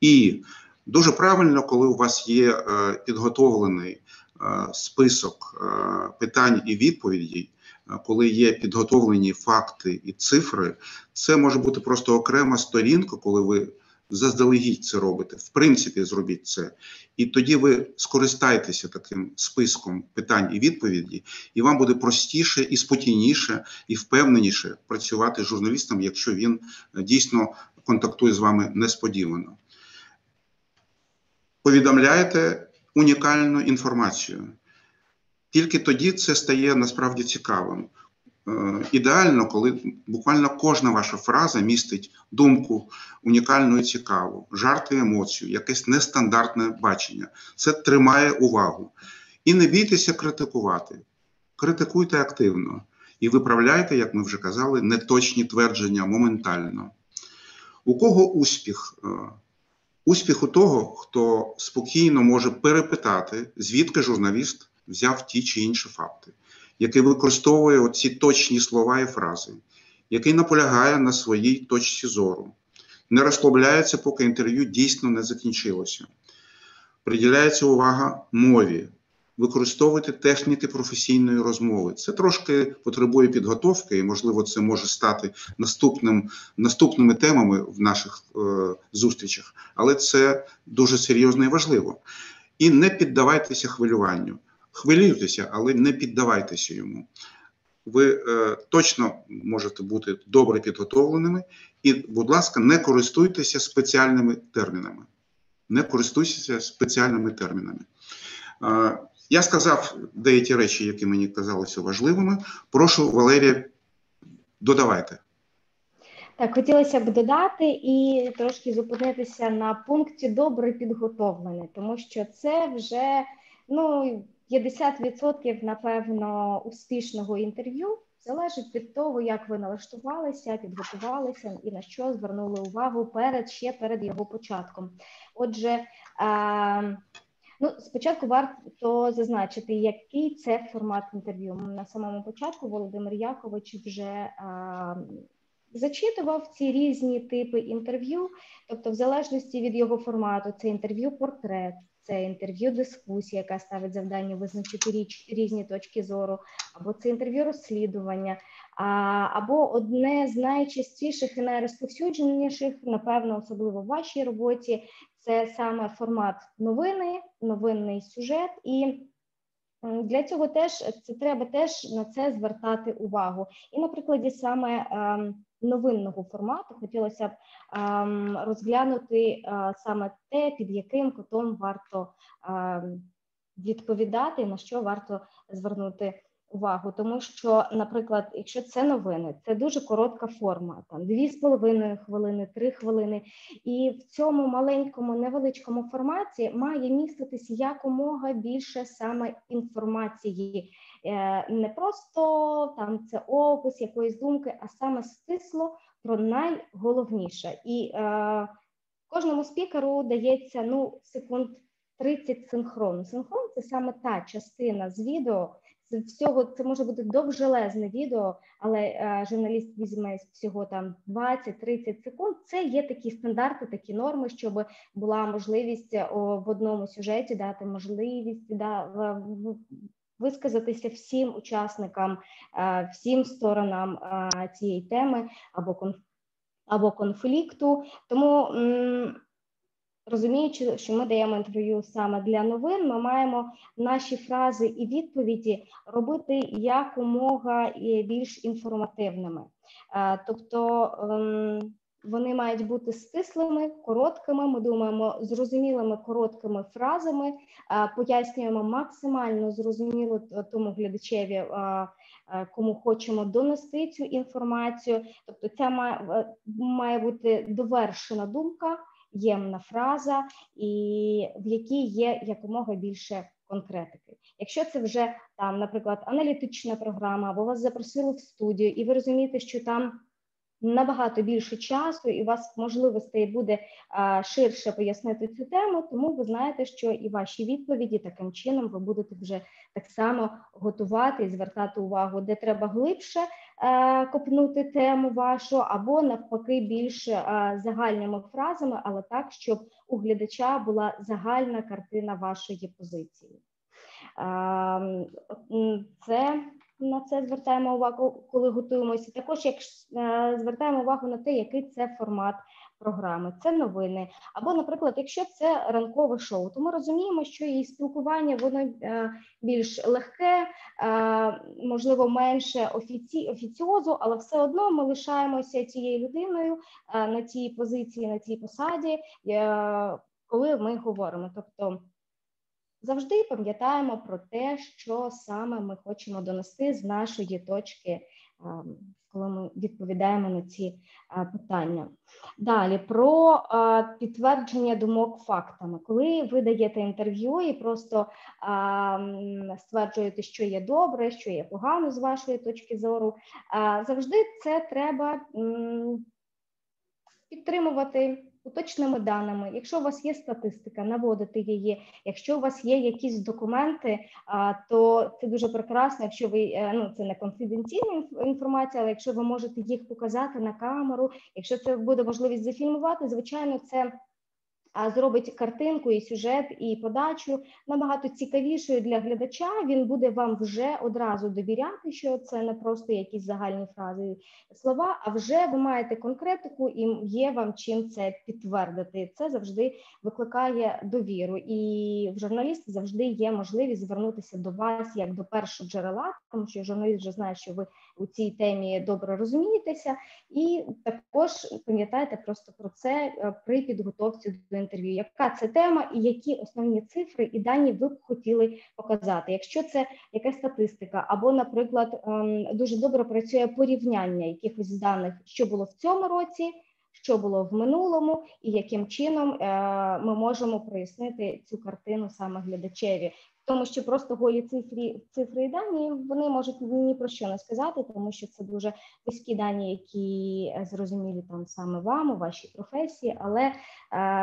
І дуже правильно, коли у вас є підготовлений список питань і відповідей коли є підготовлені факти і цифри, це може бути просто окрема сторінка, коли ви заздалегідь це робите. В принципі, зробіть це. І тоді ви скористаєтеся таким списком питань і відповідей, і вам буде простіше і спокійніше, і впевненіше працювати з журналістом, якщо він е, дійсно контактує з вами несподівано. Повідомляєте унікальну інформацію. Тільки тоді це стає насправді цікавим. Е, ідеально, коли буквально кожна ваша фраза містить думку унікальну і цікаву, жарти, емоцію, якесь нестандартне бачення. Це тримає увагу. І не бійтеся критикувати. Критикуйте активно і виправляйте, як ми вже казали, неточні твердження моментально. У кого успіх? Е, успіх у того, хто спокійно може перепитати, звідки журналіст взяв ті чи інші факти, який використовує оці точні слова і фрази, який наполягає на своїй точці зору, не розслабляється, поки інтерв'ю дійсно не закінчилося. Приділяється увага мові, використовувати техніки професійної розмови. Це трошки потребує підготовки, і, можливо, це може стати наступним, наступними темами в наших е, зустрічах, але це дуже серйозно і важливо. І не піддавайтеся хвилюванню. Хвилюйтеся, але не піддавайтеся йому. Ви е, точно можете бути добре підготовленими, і, будь ласка, не користуйтеся спеціальними термінами. Не користуйтеся спеціальними термінами. Я сказав деякі речі, які мені казалися важливими. Прошу Валерія, додавайте. Так, хотілося б додати і трошки зупинитися на пункті добре підготовлений, тому що це вже ну 50% напевно успішного інтерв'ю залежить від того, як ви налаштувалися, підготувалися і на що звернули увагу перед ще перед його початком. Отже, а, ну спочатку варто зазначити, який це формат інтерв'ю. На самому початку Володимир Якович вже а, зачитував ці різні типи інтерв'ю, тобто, в залежності від його формату, це інтерв'ю-портрет, це інтерв'ю дискусія, яка ставить завдання визначити річ різні точки зору, або це інтерв'ю розслідування, або одне з найчастіших і найрозповсюдженіших, напевно, особливо в вашій роботі, це саме формат новини, новинний сюжет і. Для цього теж це треба теж на це звертати увагу. І на прикладі саме ем, новинного формату. Хотілося б ем, розглянути е, саме те, під яким кутом варто ем, відповідати, на що варто звернути увагу, тому що, наприклад, якщо це новини, це дуже коротка форма, там дві з половиною хвилини, три хвилини, і в цьому маленькому невеличкому форматі має міститись якомога більше саме інформації, не просто там це опис якоїсь думки, а саме стисло про найголовніше. І е, кожному спікеру дається ну секунд 30 синхрону. Синхрон це саме та частина з відео З всього це може бути довжелезне відео, але е, журналіст візьме всього там 20-30 секунд. Це є такі стандарти, такі норми, щоб була можливість о, в одному сюжеті дати можливість да, в, висказатися всім учасникам, е, всім сторонам е, цієї теми або конф, або конфлікту. Тому Розуміючи, що ми даємо інтерв'ю саме для новин, ми маємо наші фрази і відповіді робити якомога більш інформативними. Е, тобто ем, вони мають бути стислими, короткими. Ми думаємо зрозумілими короткими фразами, пояснюємо максимально зрозуміло тому глядачеві, кому хочемо донести цю інформацію. Тобто, ця має бути довершена думка ємна фраза, і в якій є якомога більше конкретики. Якщо це вже там, наприклад, аналітична програма, або вас запросили в студію, і ви розумієте, що там набагато більше часу, і у вас можливостей буде ширше пояснити цю тему, тому ви знаєте, що і ваші відповіді таким чином ви будете вже так само готувати і звертати увагу, де треба глибше копнути тему вашу, або навпаки, більш загальними фразами, але так, щоб у глядача була загальна картина вашої позиції. Це на це звертаємо увагу, коли готуємося. Також як е, звертаємо увагу на те, який це формат програми, це новини. Або, наприклад, якщо це ранкове шоу, то ми розуміємо, що її спілкування воно е, більш легке, е, можливо, менше офіці... офіціозу, але все одно ми лишаємося цією людиною на цій позиції, на цій посаді, коли ми говоримо. Тобто завжди пам'ятаємо про те, що саме ми хочемо донести з нашої точки, коли ми відповідаємо на ці питання. Далі про підтвердження думок фактами. Коли ви даєте інтерв'ю і просто стверджуєте, що є добре, що є погано з вашої точки зору, завжди це треба підтримувати уточними даними. Якщо у вас є статистика, наводити її. Якщо у вас є якісь документи, то це дуже прекрасно. Якщо ви е, ну це не конфіденційна інформація, але якщо ви можете їх показати на камеру, якщо це буде можливість зафільмувати, звичайно, це зробить картинку і сюжет, і подачу набагато цікавішою для глядача. Він буде вам вже одразу довіряти, що це не просто якісь загальні фрази слова, а вже ви маєте конкретику і є вам чим це підтвердити. Це завжди викликає довіру, і в журналіста завжди є можливість звернутися до вас як до першого джерела, тому що журналіст вже знає, що ви у цій темі добре розумієтеся, і також пам'ятайте просто про це е, при підготовці до інтерв'ю, яка це тема, і які основні цифри і дані ви б хотіли показати. Якщо це якась статистика, або, наприклад, ем, дуже добре працює порівняння якихось даних, що було в цьому році. Що було в минулому, і яким чином е, ми можемо прояснити цю картину саме глядачеві, тому що просто голі цифри, цифри і дані вони можуть ні про що не сказати, тому що це дуже вузькі дані, які е, зрозумілі там саме вам у вашій професії, але е,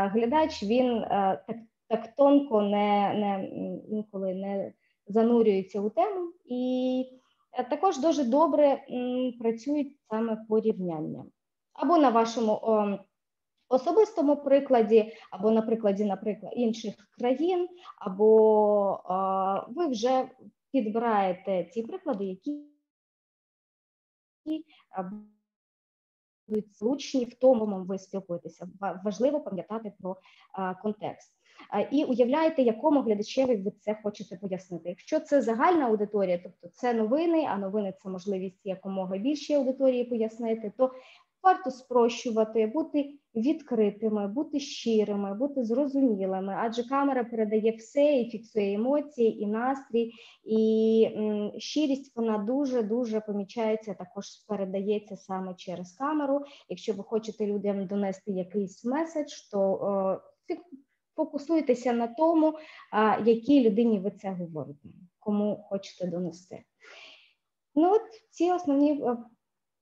глядач він е, так так тонко не, не інколи не занурюється у тему, і е, також дуже добре м, працюють саме порівняння або на вашому. О, особистому прикладі, або на прикладі, наприклад, інших країн, або ви вже підбираєте ті приклади, які будуть зручні в тому, ви спілкуєтеся. Важливо пам'ятати про контекст. І уявляєте, якому глядачеві ви це хочете пояснити. Якщо це загальна аудиторія, тобто це новини, а новини це можливість якомога більшій аудиторії пояснити, то варто спрощувати, бути відкритими, бути щирими, бути зрозумілими, адже камера передає все і фіксує емоції, і настрій, і щирість вона дуже дуже помічається. Також передається саме через камеру. Якщо ви хочете людям донести якийсь меседж, то е, фокусуйтеся на тому, е, якій людині ви це говорите, кому хочете донести. Ну от ці основні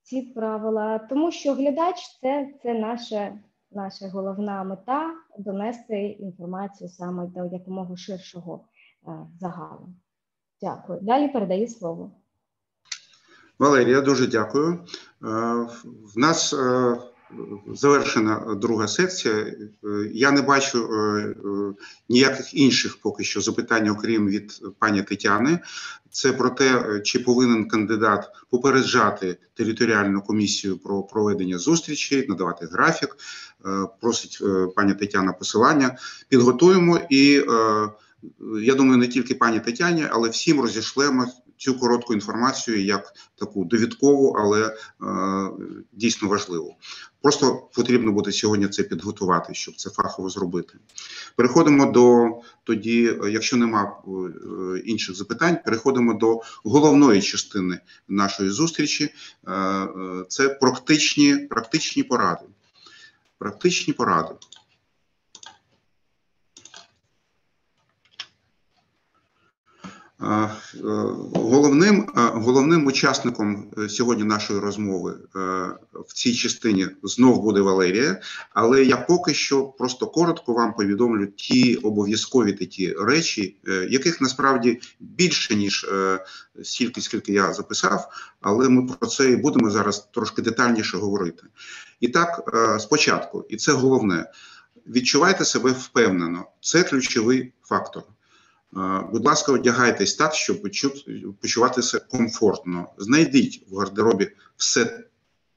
ці правила, тому що глядач це це наша, наша головна мета донести інформацію саме до якомога ширшого е, загалу. Дякую. Далі передаю слово. Валерія, дуже дякую. Е, в нас е, завершена друга секція. Е, я не бачу е, е, ніяких інших поки що запитань, окрім від пані Тетяни. Це про те, чи повинен кандидат попереджати територіальну комісію про проведення зустрічі, надавати графік. Просить пані Тетяна посилання. Підготуємо і я думаю, не тільки пані Тетяні, але всім розійшлемо цю коротку інформацію як таку довідкову, але е, дійсно важливу. Просто потрібно буде сьогодні це підготувати, щоб це фахово зробити. Переходимо до тоді, якщо нема е, інших запитань, переходимо до головної частини нашої зустрічі. Е, е, це практичні, практичні поради. Практичні поради. Головним головним учасником е, сьогодні нашої розмови е, в цій частині знов буде Валерія, але я поки що просто коротко вам повідомлю ті обов'язкові такі речі, яких насправді більше ніж стільки, скільки я записав, але ми про це і будемо зараз трошки детальніше говорити. І так, спочатку, і це головне, відчувайте себе впевнено, це ключовий фактор. Будь ласка, одягайтесь так, щоб почуватися комфортно. Знайдіть в гардеробі все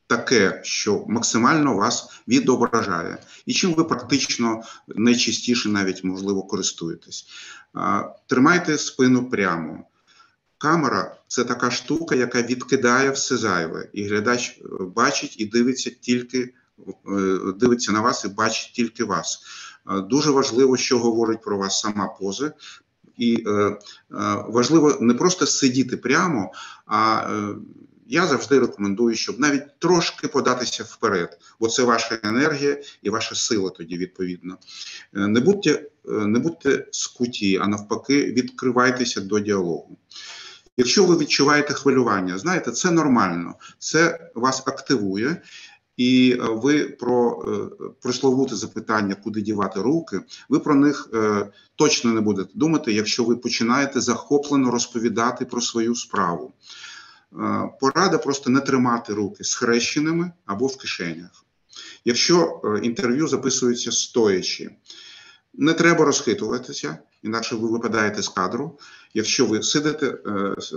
таке, що максимально вас відображає, і чим ви практично найчастіше навіть можливо користуєтесь. Тримайте спину прямо. Камера це така штука, яка відкидає все зайве, і глядач е, бачить і дивиться тільки е, дивиться на вас і бачить тільки вас. Дуже важливо, що говорить про вас сама поза. І е, е, важливо не просто сидіти прямо, а е, я завжди рекомендую, щоб навіть трошки податися вперед, бо це ваша енергія і ваша сила тоді відповідно. Не будьте, не будьте скуті, а навпаки, відкривайтеся до діалогу. Якщо ви відчуваєте хвилювання, знаєте, це нормально, це вас активує, і е, ви про е, присловути запитання, куди дівати руки, ви про них е, точно не будете думати, якщо ви починаєте захоплено розповідати про свою справу. Порада просто не тримати руки схрещеними або в кишенях. Якщо інтерв'ю записується стоячи, не треба розхитуватися, інакше ви випадаєте з кадру. Якщо ви сидите, е,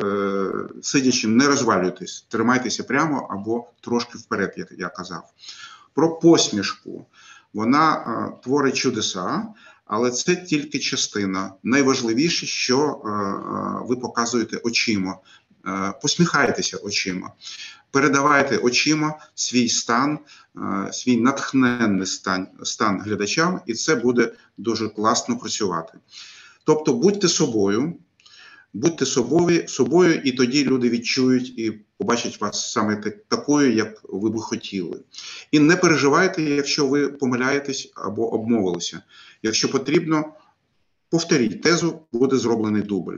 е, сидячи, не розвалюйтесь, тримайтеся прямо або трошки вперед, як я казав. Про посмішку вона е, творить чудеса, але це тільки частина. Найважливіше, що ви показуєте очима. Посміхайтеся очима. Передавайте очима свій стан, свій натхненний стан, стан глядачам, і це буде дуже класно працювати. Тобто, будьте собою. Будьте собою, собою, і тоді люди відчують і побачать вас саме такою, як ви би хотіли. І не переживайте, якщо ви помиляєтесь або обмовилися. Якщо потрібно, повторіть тезу, буде зроблений дубль.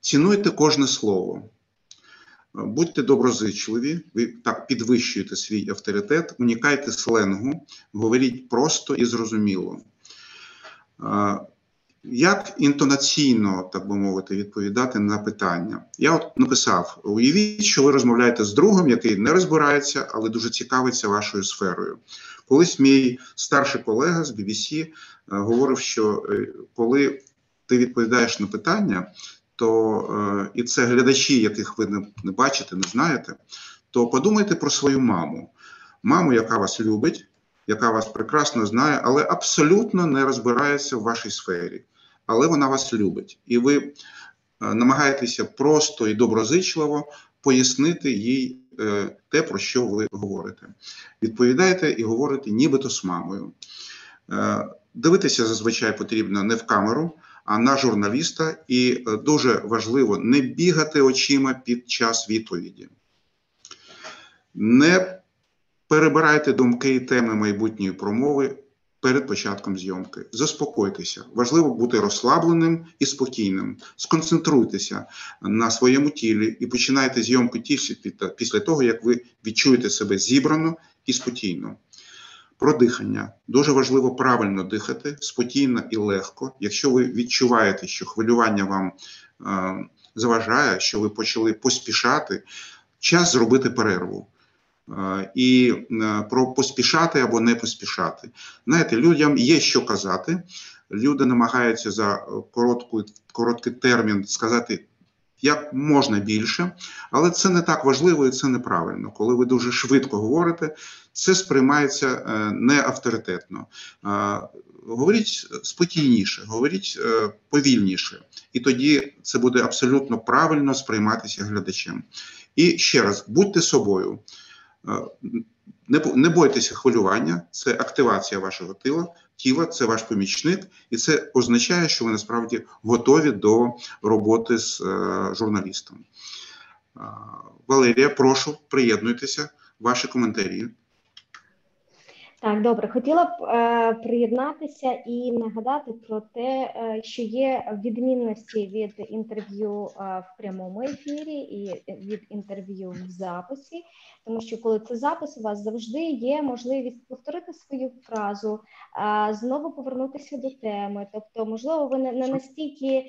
Цінуйте кожне слово. Будьте доброзичливі, ви так підвищуєте свій авторитет, унікайте сленгу, говоріть просто і зрозуміло. Як інтонаційно, так би мовити, відповідати на питання? Я от написав: уявіть, що ви розмовляєте з другом, який не розбирається, але дуже цікавиться вашою сферою. Колись мій старший колега з BBC е, говорив, що е, коли ти відповідаєш на питання, то е, і це глядачі, яких ви не, не бачите, не знаєте, то подумайте про свою маму, маму, яка вас любить. Яка вас прекрасно знає, але абсолютно не розбирається в вашій сфері але вона вас любить, і ви е, намагаєтеся просто і доброзичливо пояснити їй е, те, про що ви говорите. Відповідаєте і говорите, нібито з мамою. Дивитися зазвичай потрібно не в камеру, на журналіста, і дуже важливо не бігати очима під час відповіді. Не перебирайте думки і теми майбутньої промови перед початком зйомки. Заспокойтеся, важливо бути розслабленим і спокійним. Сконцентруйтеся на своєму тілі і починайте зйомку тільки після того, як ви відчуєте себе зібрано і спокійно. Про дихання дуже важливо правильно дихати спокійно і легко. Якщо ви відчуваєте, що хвилювання вам е, заважає, що ви почали поспішати, час зробити перерву. Е, і е, про поспішати або не поспішати. Знаєте, людям є що казати. Люди намагаються за коротку, короткий термін сказати як можна більше, але це не так важливо і це неправильно. Коли ви дуже швидко говорите, це сприймається е, не авторитетно. Говоріть спокійніше, говоріть повільніше, і тоді це буде абсолютно правильно сприйматися глядачем. І ще раз будьте собою. Не не бойтеся хвилювання, це активація вашого тіла, тіла, це ваш помічник, і це означає, що ви насправді готові до роботи з е, журналістом. Валерія, прошу приєднуйтеся, ваші коментарі. Так, добре, хотіла б е, приєднатися і нагадати про те, е, що є відмінності від інтерв'ю е, в прямому ефірі і від інтерв'ю в записі, тому що коли це запис, у вас завжди є можливість повторити свою фразу, е, знову повернутися до теми. Тобто, можливо, ви не, не настільки е,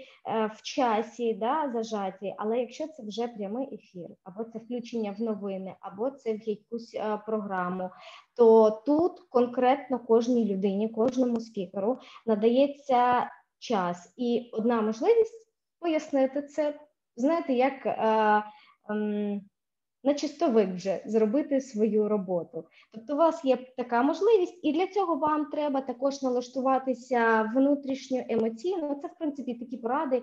в часі да, зажаті, але якщо це вже прямий ефір, або це включення в новини, або це в якусь е, програму то тут конкретно кожній людині, кожному спікеру надається час і одна можливість пояснити це. Знаєте, як е, е, на чистовик вже зробити свою роботу. Тобто, у вас є така можливість, і для цього вам треба також налаштуватися внутрішньо емоційно. Це в принципі такі поради.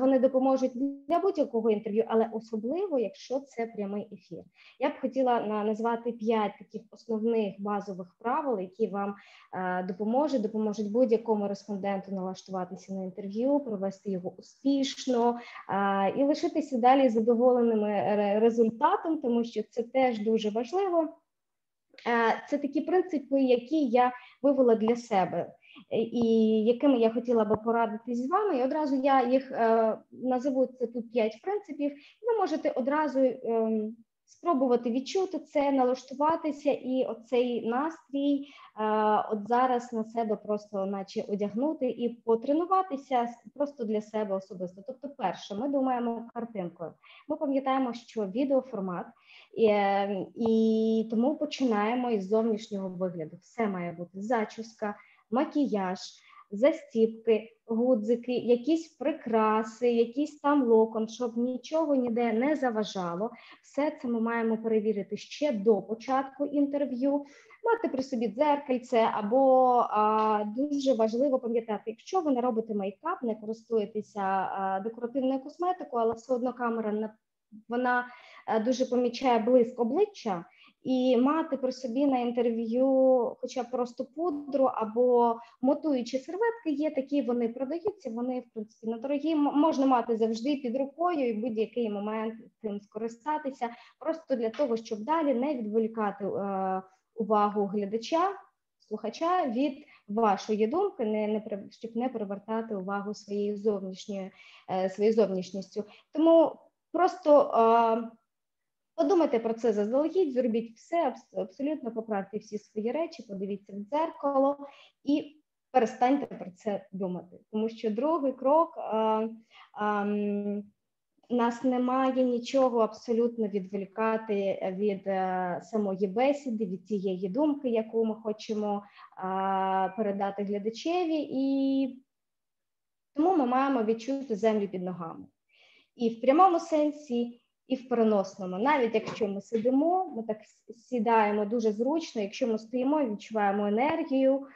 Вони допоможуть для будь-якого інтерв'ю, але особливо, якщо це прямий ефір. Я б хотіла назвати п'ять таких основних базових правил, які вам допоможуть, допоможуть будь-якому респонденту налаштуватися на інтерв'ю, провести його успішно і лишитися далі задоволеними результатом тому що це теж дуже важливо. Е, це такі принципи, які я вивела для себе, і якими я хотіла би порадитись з вами. І одразу я їх називу назову це тут п'ять принципів, ви можете одразу ем, спробувати відчути це, налаштуватися, і оцей настрій е, от зараз на себе просто, наче одягнути, і потренуватися просто для себе особисто. Тобто, перше, ми думаємо картинкою. Ми пам'ятаємо, що відеоформат, і, е, і тому починаємо із зовнішнього вигляду. Все має бути зачіска, макіяж застіпки, гудзики, якісь прикраси, якийсь там локон, щоб нічого ніде не заважало. Все це ми маємо перевірити ще до початку інтерв'ю. Мати при собі дзеркальце, або а, дуже важливо пам'ятати, якщо ви не робите мейкап, не користуєтеся а, декоративною косметикою, але все одно камера вона дуже помічає блиск обличчя. І мати при собі на інтерв'ю, хоча б просто пудру або мотуючі серветки, є такі, вони продаються. Вони в принципі недорогі. Можна мати завжди під рукою і будь-який момент цим скористатися, просто для того, щоб далі не відволікати е, увагу глядача, слухача від вашої думки, не не щоб не привертати увагу своєю зовнішньою е, своєю зовнішністю. Тому просто. Е, Подумайте про це заздалегідь, зробіть все, абсолютно поправте всі свої речі, подивіться в дзеркало і перестаньте про це думати. Тому що другий крок а, а, нас немає нічого абсолютно відволікати від а, самої бесіди, від цієї думки, яку ми хочемо а, передати глядачеві, і тому ми маємо відчути землю під ногами. І в прямому сенсі і в переносному. Навіть якщо ми сидимо, ми так сідаємо дуже зручно. Якщо ми стоїмо, відчуваємо енергію,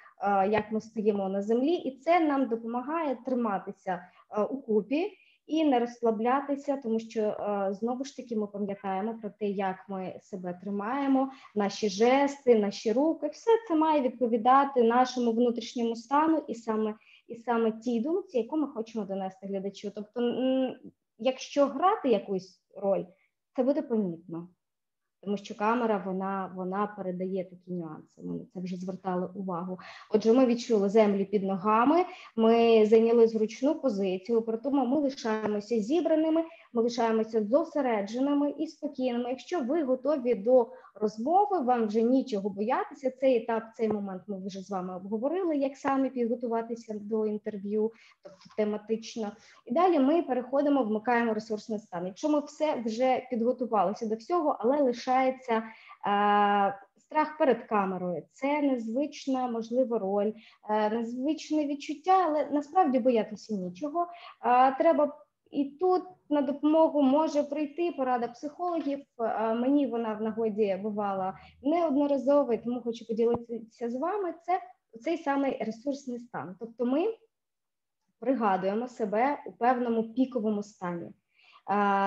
як ми стоїмо на землі, і це нам допомагає триматися у купі і не розслаблятися, тому що знову ж таки ми пам'ятаємо про те, як ми себе тримаємо, наші жести, наші руки, все це має відповідати нашому внутрішньому стану і саме і саме тій думці, яку ми хочемо донести глядачу. Тобто якщо грати якусь роль, це буде помітно, тому що камера вона вона передає такі нюанси. Ми це вже звертали увагу. Отже, ми відчули землю під ногами, ми зайняли зручну позицію, при тому ми лишаємося зібраними, ми лишаємося зосередженими і спокійними. Якщо ви готові до розмови, вам вже нічого боятися. Цей етап, цей момент ми вже з вами обговорили, як саме підготуватися до інтерв'ю, тобто тематично. І далі ми переходимо, вмикаємо ресурсний стан. Якщо ми все вже підготувалися до всього, але лишається. Е, страх перед камерою це незвична можлива роль, е, незвичне відчуття, але насправді боятися нічого. Е, треба і тут на допомогу може прийти порада психологів. Мені вона в нагоді бувала неодноразово, тому хочу поділитися з вами. Це цей самий ресурсний стан. Тобто, ми пригадуємо себе у певному піковому стані.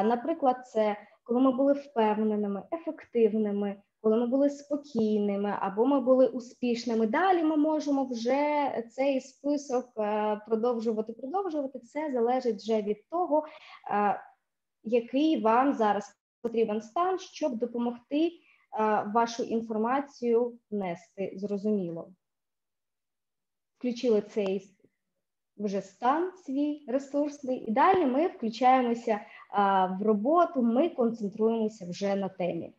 Наприклад, це коли ми були впевненими, ефективними, коли ми були спокійними або ми були успішними. Далі ми можемо вже цей список е, продовжувати. Продовжувати все залежить вже від того, е, який вам зараз потрібен стан, щоб допомогти е, вашу інформацію внести зрозуміло. Включили цей вже стан свій ресурсний, і далі ми включаємося в роботу, ми концентруємося вже на темі.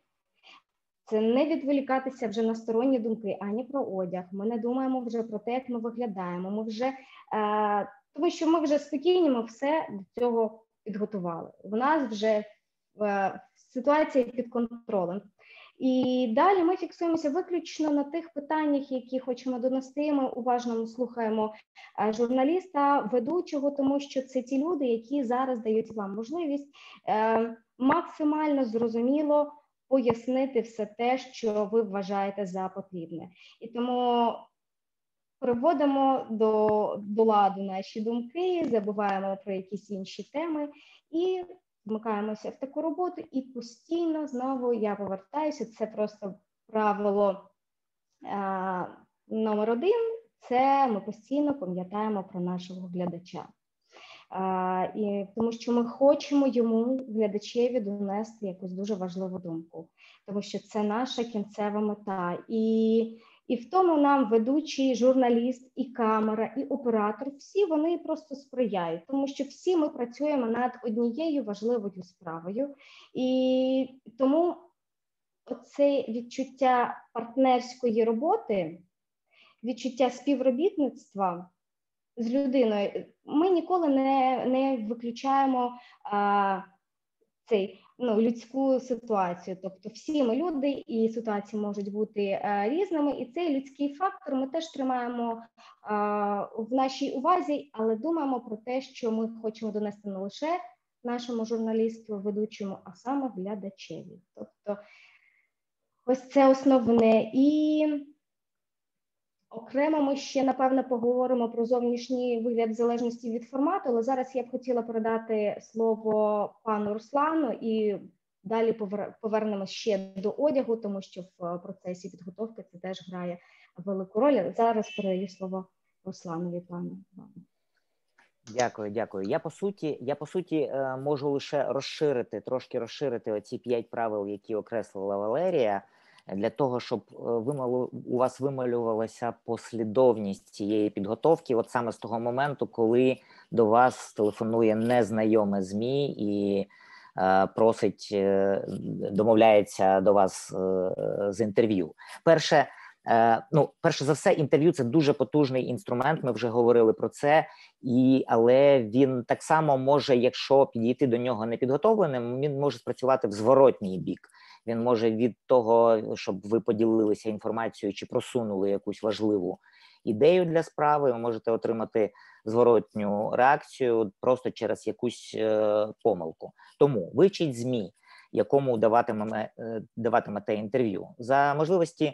Це не відволікатися вже на сторонні думки, ані про одяг. Ми не думаємо вже про те, як ми виглядаємо. Ми вже е, тому, що ми вже спокійні, ми все до цього підготували. У нас вже е, ситуація під контролем. І далі ми фіксуємося виключно на тих питаннях, які хочемо донести. Ми уважно слухаємо е, журналіста, ведучого, тому що це ті люди, які зараз дають вам можливість е, максимально зрозуміло пояснити все те, що ви вважаєте за потрібне. І тому приводимо до, до ладу наші думки, забуваємо про якісь інші теми і вмикаємося в таку роботу, і постійно знову я повертаюся. Це просто правило а, номер один. Це ми постійно пам'ятаємо про нашого глядача. А, і Тому що ми хочемо йому глядачеві донести якусь дуже важливу думку, тому що це наша кінцева мета. І і в тому нам ведучий, журналіст, і камера, і оператор всі вони просто сприяють, тому що всі ми працюємо над однією важливою справою, і тому це відчуття партнерської роботи, відчуття співробітництва з людиною. Ми ніколи не не виключаємо а, цей ну, людську ситуацію. Тобто, всі ми люди, і ситуації можуть бути а, різними. І цей людський фактор ми теж тримаємо а, в нашій увазі, але думаємо про те, що ми хочемо донести не лише нашому журналісту, ведучому, а саме глядачеві. Тобто, ось це основне і. Окремо ми ще напевно поговоримо про зовнішній вигляд в залежності від формату, але зараз я б хотіла передати слово пану Руслану і Далі повернемося ще до одягу, тому що в процесі підготовки це теж грає велику роль. Зараз передаю слово Русланові пане. Дякую, дякую. Я по суті, я по суті е, можу лише розширити, трошки розширити оці п'ять правил, які окреслила Валерія, для того, щоб е, вималу у вас вималювалася послідовність цієї підготовки, от саме з того моменту, коли до вас телефонує незнайоме змі і е, просить, е, домовляється до вас з інтерв'ю. Перше. Ну, перше за все, інтерв'ю це дуже потужний інструмент. Ми вже говорили про це, і але він так само може, якщо підійти до нього непідготовленим, він може спрацювати в зворотній бік. Він може від того, щоб ви поділилися інформацією чи просунули якусь важливу ідею для справи. Ви можете отримати зворотню реакцію просто через якусь е, помилку. Тому вивчіть змі, якому даватиме е, даватимете інтерв'ю за можливості.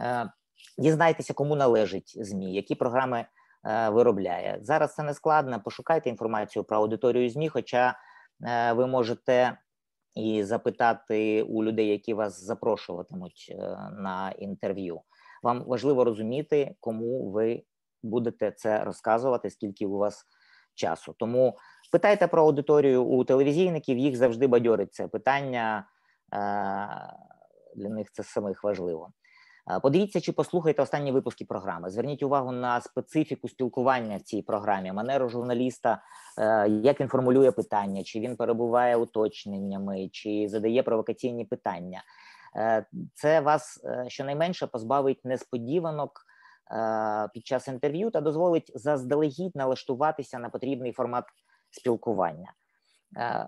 Е, дізнайтеся, кому належить ЗМІ, які програми е, виробляє. Зараз це не складно. Пошукайте інформацію про аудиторію ЗМІ, хоча е, ви можете і запитати у людей, які вас запрошуватимуть на інтерв'ю. Вам важливо розуміти, кому ви будете це розказувати, скільки у вас часу. Тому питайте про аудиторію у телевізійників, їх завжди бадьорить це питання. Для них це самих важливо. Подивіться чи послухайте останні випуски програми. Зверніть увагу на специфіку спілкування в цій програмі, манеру журналіста, е, як він формулює питання, чи він перебуває уточненнями, чи задає провокаційні питання. Е, це вас е, щонайменше позбавить несподіванок під час інтерв'ю та дозволить заздалегідь налаштуватися на потрібний формат спілкування.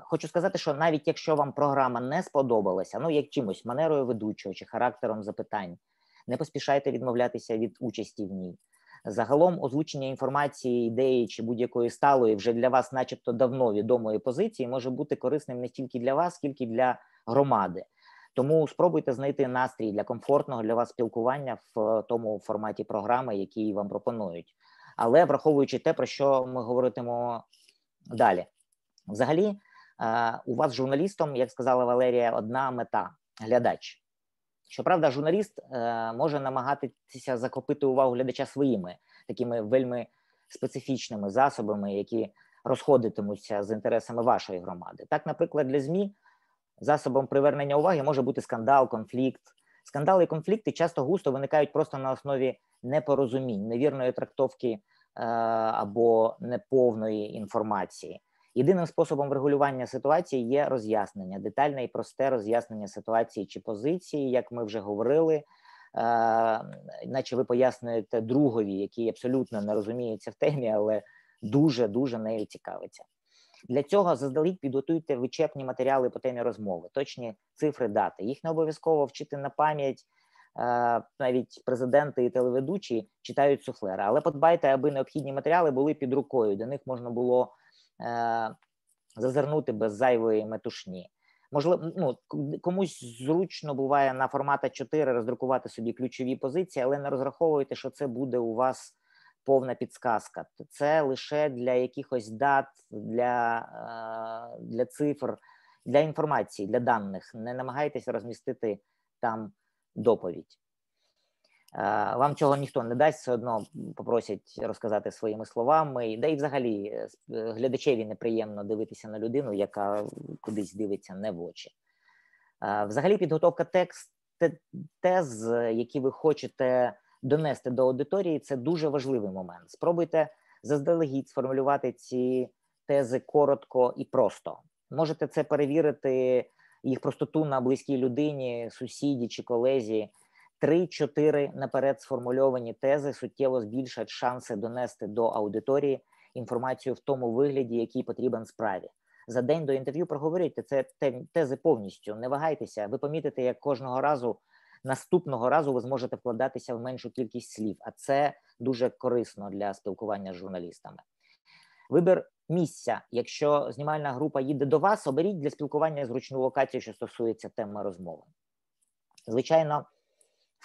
Хочу сказати, що навіть якщо вам програма не сподобалася, ну як чимось манерою ведучого чи характером запитань не поспішайте відмовлятися від участі в ній. Загалом озвучення інформації, ідеї чи будь-якої сталої вже для вас, начебто, давно відомої позиції, може бути корисним не стільки для вас, скільки для громади. Тому спробуйте знайти настрій для комфортного для вас спілкування в тому форматі програми, який вам пропонують. Але враховуючи те, про що ми говоритимо далі, взагалі, у вас журналістом, як сказала Валерія, одна мета глядач. Щоправда, журналіст е, може намагатися захопити увагу глядача своїми такими вельми специфічними засобами, які розходитимуться з інтересами вашої громади. Так, наприклад, для ЗМІ засобом привернення уваги може бути скандал, конфлікт. Скандали і конфлікти часто густо виникають просто на основі непорозумінь, невірної трактовки е, або неповної інформації. Єдиним способом врегулювання ситуації є роз'яснення, детальне і просте роз'яснення ситуації чи позиції, як ми вже говорили, е, наче ви пояснюєте другові, який абсолютно не розуміється в темі, але дуже дуже нею цікавиться. Для цього заздалегідь підготуйте вичерпні матеріали по темі розмови, точні цифри, дати. Їх не обов'язково вчити на пам'ять. Е, навіть президенти і телеведучі читають суфлери, але подбайте, аби необхідні матеріали були під рукою. До них можна було зазирнути без зайвої метушні. Можливо, ну комусь зручно буває на формата 4 роздрукувати собі ключові позиції, але не розраховуйте, що це буде у вас повна підсказка. Це лише для якихось дат, для, е, для цифр, для інформації, для даних. Не намагайтеся розмістити там доповідь. Вам цього ніхто не дасть, все одно попросять розказати своїми словами. Да і взагалі е, е, глядачеві неприємно дивитися на людину, яка кудись дивиться не в очі. Взагалі, підготовка текст тез, які ви хочете донести до аудиторії, це дуже важливий момент. Спробуйте заздалегідь сформулювати ці тези коротко і просто. Можете це перевірити їх простоту на близькій людині, сусіді чи колезі. Три-чотири наперед сформульовані тези суттєво збільшать шанси донести до аудиторії інформацію в тому вигляді, який потрібен справі. За день до інтерв'ю проговорюйте це тези повністю. Не вагайтеся, ви помітите, як кожного разу наступного разу ви зможете вкладатися в меншу кількість слів, а це дуже корисно для спілкування з журналістами. Вибір місця. Якщо знімальна група їде до вас, оберіть для спілкування зручну локацію, що стосується теми розмови. Звичайно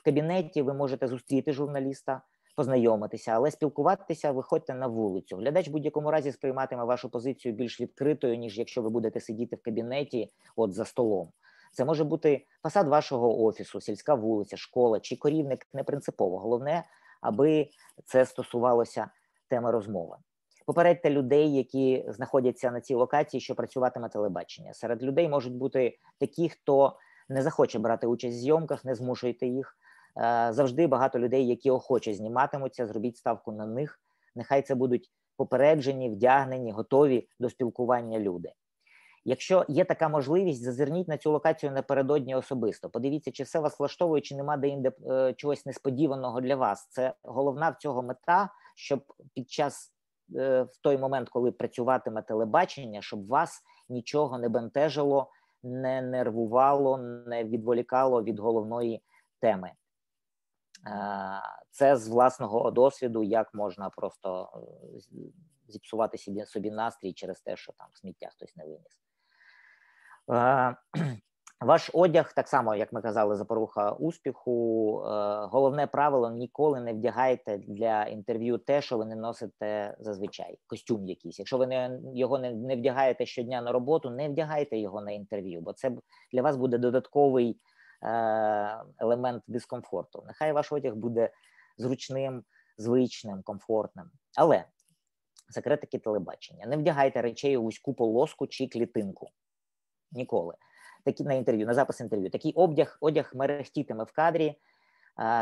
кабінеті ви можете зустріти журналіста, познайомитися, але спілкуватися виходьте на вулицю. Глядач в будь-якому разі сприйматиме вашу позицію більш відкритою, ніж якщо ви будете сидіти в кабінеті, от за столом. Це може бути фасад вашого офісу, сільська вулиця, школа чи корівник не принципово. Головне, аби це стосувалося теми розмови. Попередьте людей, які знаходяться на цій локації, що працюватиме телебачення. Серед людей можуть бути такі, хто не захоче брати участь в зйомках, не змушуйте їх. Е, завжди багато людей, які охоче зніматимуться. Зробіть ставку на них. Нехай це будуть попереджені, вдягнені, готові до спілкування люди. Якщо є така можливість, зазирніть на цю локацію напередодні особисто. Подивіться, чи все вас влаштовує, чи нема де інде е, чогось несподіваного для вас. Це головна в цього мета, щоб під час е, в той момент, коли працюватиме телебачення, щоб вас нічого не бентежило, не нервувало, не відволікало від головної теми. Е, це з власного досвіду, як можна просто зіпсувати собі собі настрій через те, що там сміття хтось не виніс. Е, [clears throat] ваш одяг, так само, як ми казали, запоруха успіху. Е, головне правило: ніколи не вдягайте для інтерв'ю те, що ви не носите зазвичай. Костюм якийсь. Якщо ви не його не, не вдягаєте щодня на роботу, не вдягайте його на інтерв'ю, бо це для вас буде додатковий е, елемент дискомфорту. Нехай ваш одяг буде зручним, звичним, комфортним. Але секретики телебачення: не вдягайте речей у вузьку полоску чи клітинку ніколи. Такі на інтерв'ю, на запис інтерв'ю. Такий одяг одяг мерехтітиме в кадрі.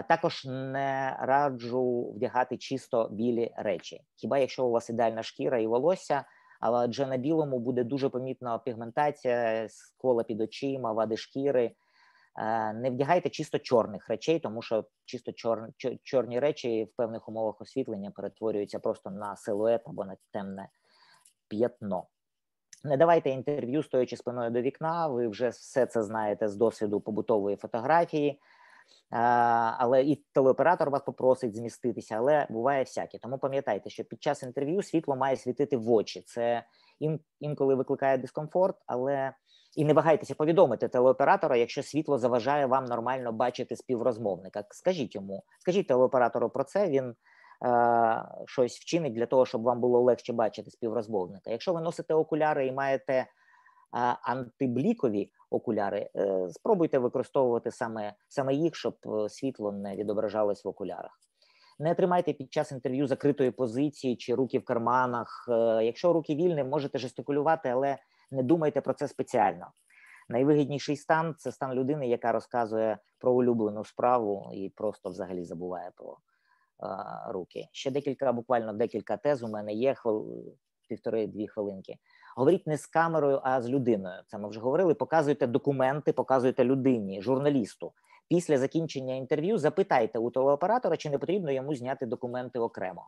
Також не раджу вдягати чисто білі речі. Хіба якщо у вас ідеальна шкіра і волосся, але адже на білому буде дуже помітна пігментація, скола під очима, вади шкіри. А, не вдягайте чисто чорних речей, тому що чисто чор, чорні речі в певних умовах освітлення перетворюються просто на силует або на темне п'ятно. Не давайте інтерв'ю, стоячи спиною до вікна. Ви вже все це знаєте з досвіду побутової фотографії, але і телеоператор вас попросить зміститися, але буває всяке. Тому пам'ятайте, що під час інтерв'ю світло має світити в очі. Це інколи викликає дискомфорт, але і не вагайтеся повідомити телеоператора, якщо світло заважає вам нормально бачити співрозмовника. Скажіть йому, скажіть телеоператору про це. Він Е, щось вчинить для того, щоб вам було легше бачити співрозмовника. Якщо ви носите окуляри і маєте е, антиблікові окуляри, е, спробуйте використовувати саме саме їх, щоб світло не відображалось в окулярах. Не тримайте під час інтерв'ю закритої позиції чи руки в карманах. Якщо руки вільні, можете жестикулювати, але не думайте про це спеціально. Найвигідніший стан це стан людини, яка розказує про улюблену справу і просто взагалі забуває про руки. Ще декілька, буквально декілька тез. У мене є хвил... півтори-дві хвилинки. Говоріть не з камерою, а з людиною. Це ми вже говорили. Показуйте документи, показуйте людині, журналісту. Після закінчення інтерв'ю запитайте у телеоператора, чи не потрібно йому зняти документи окремо.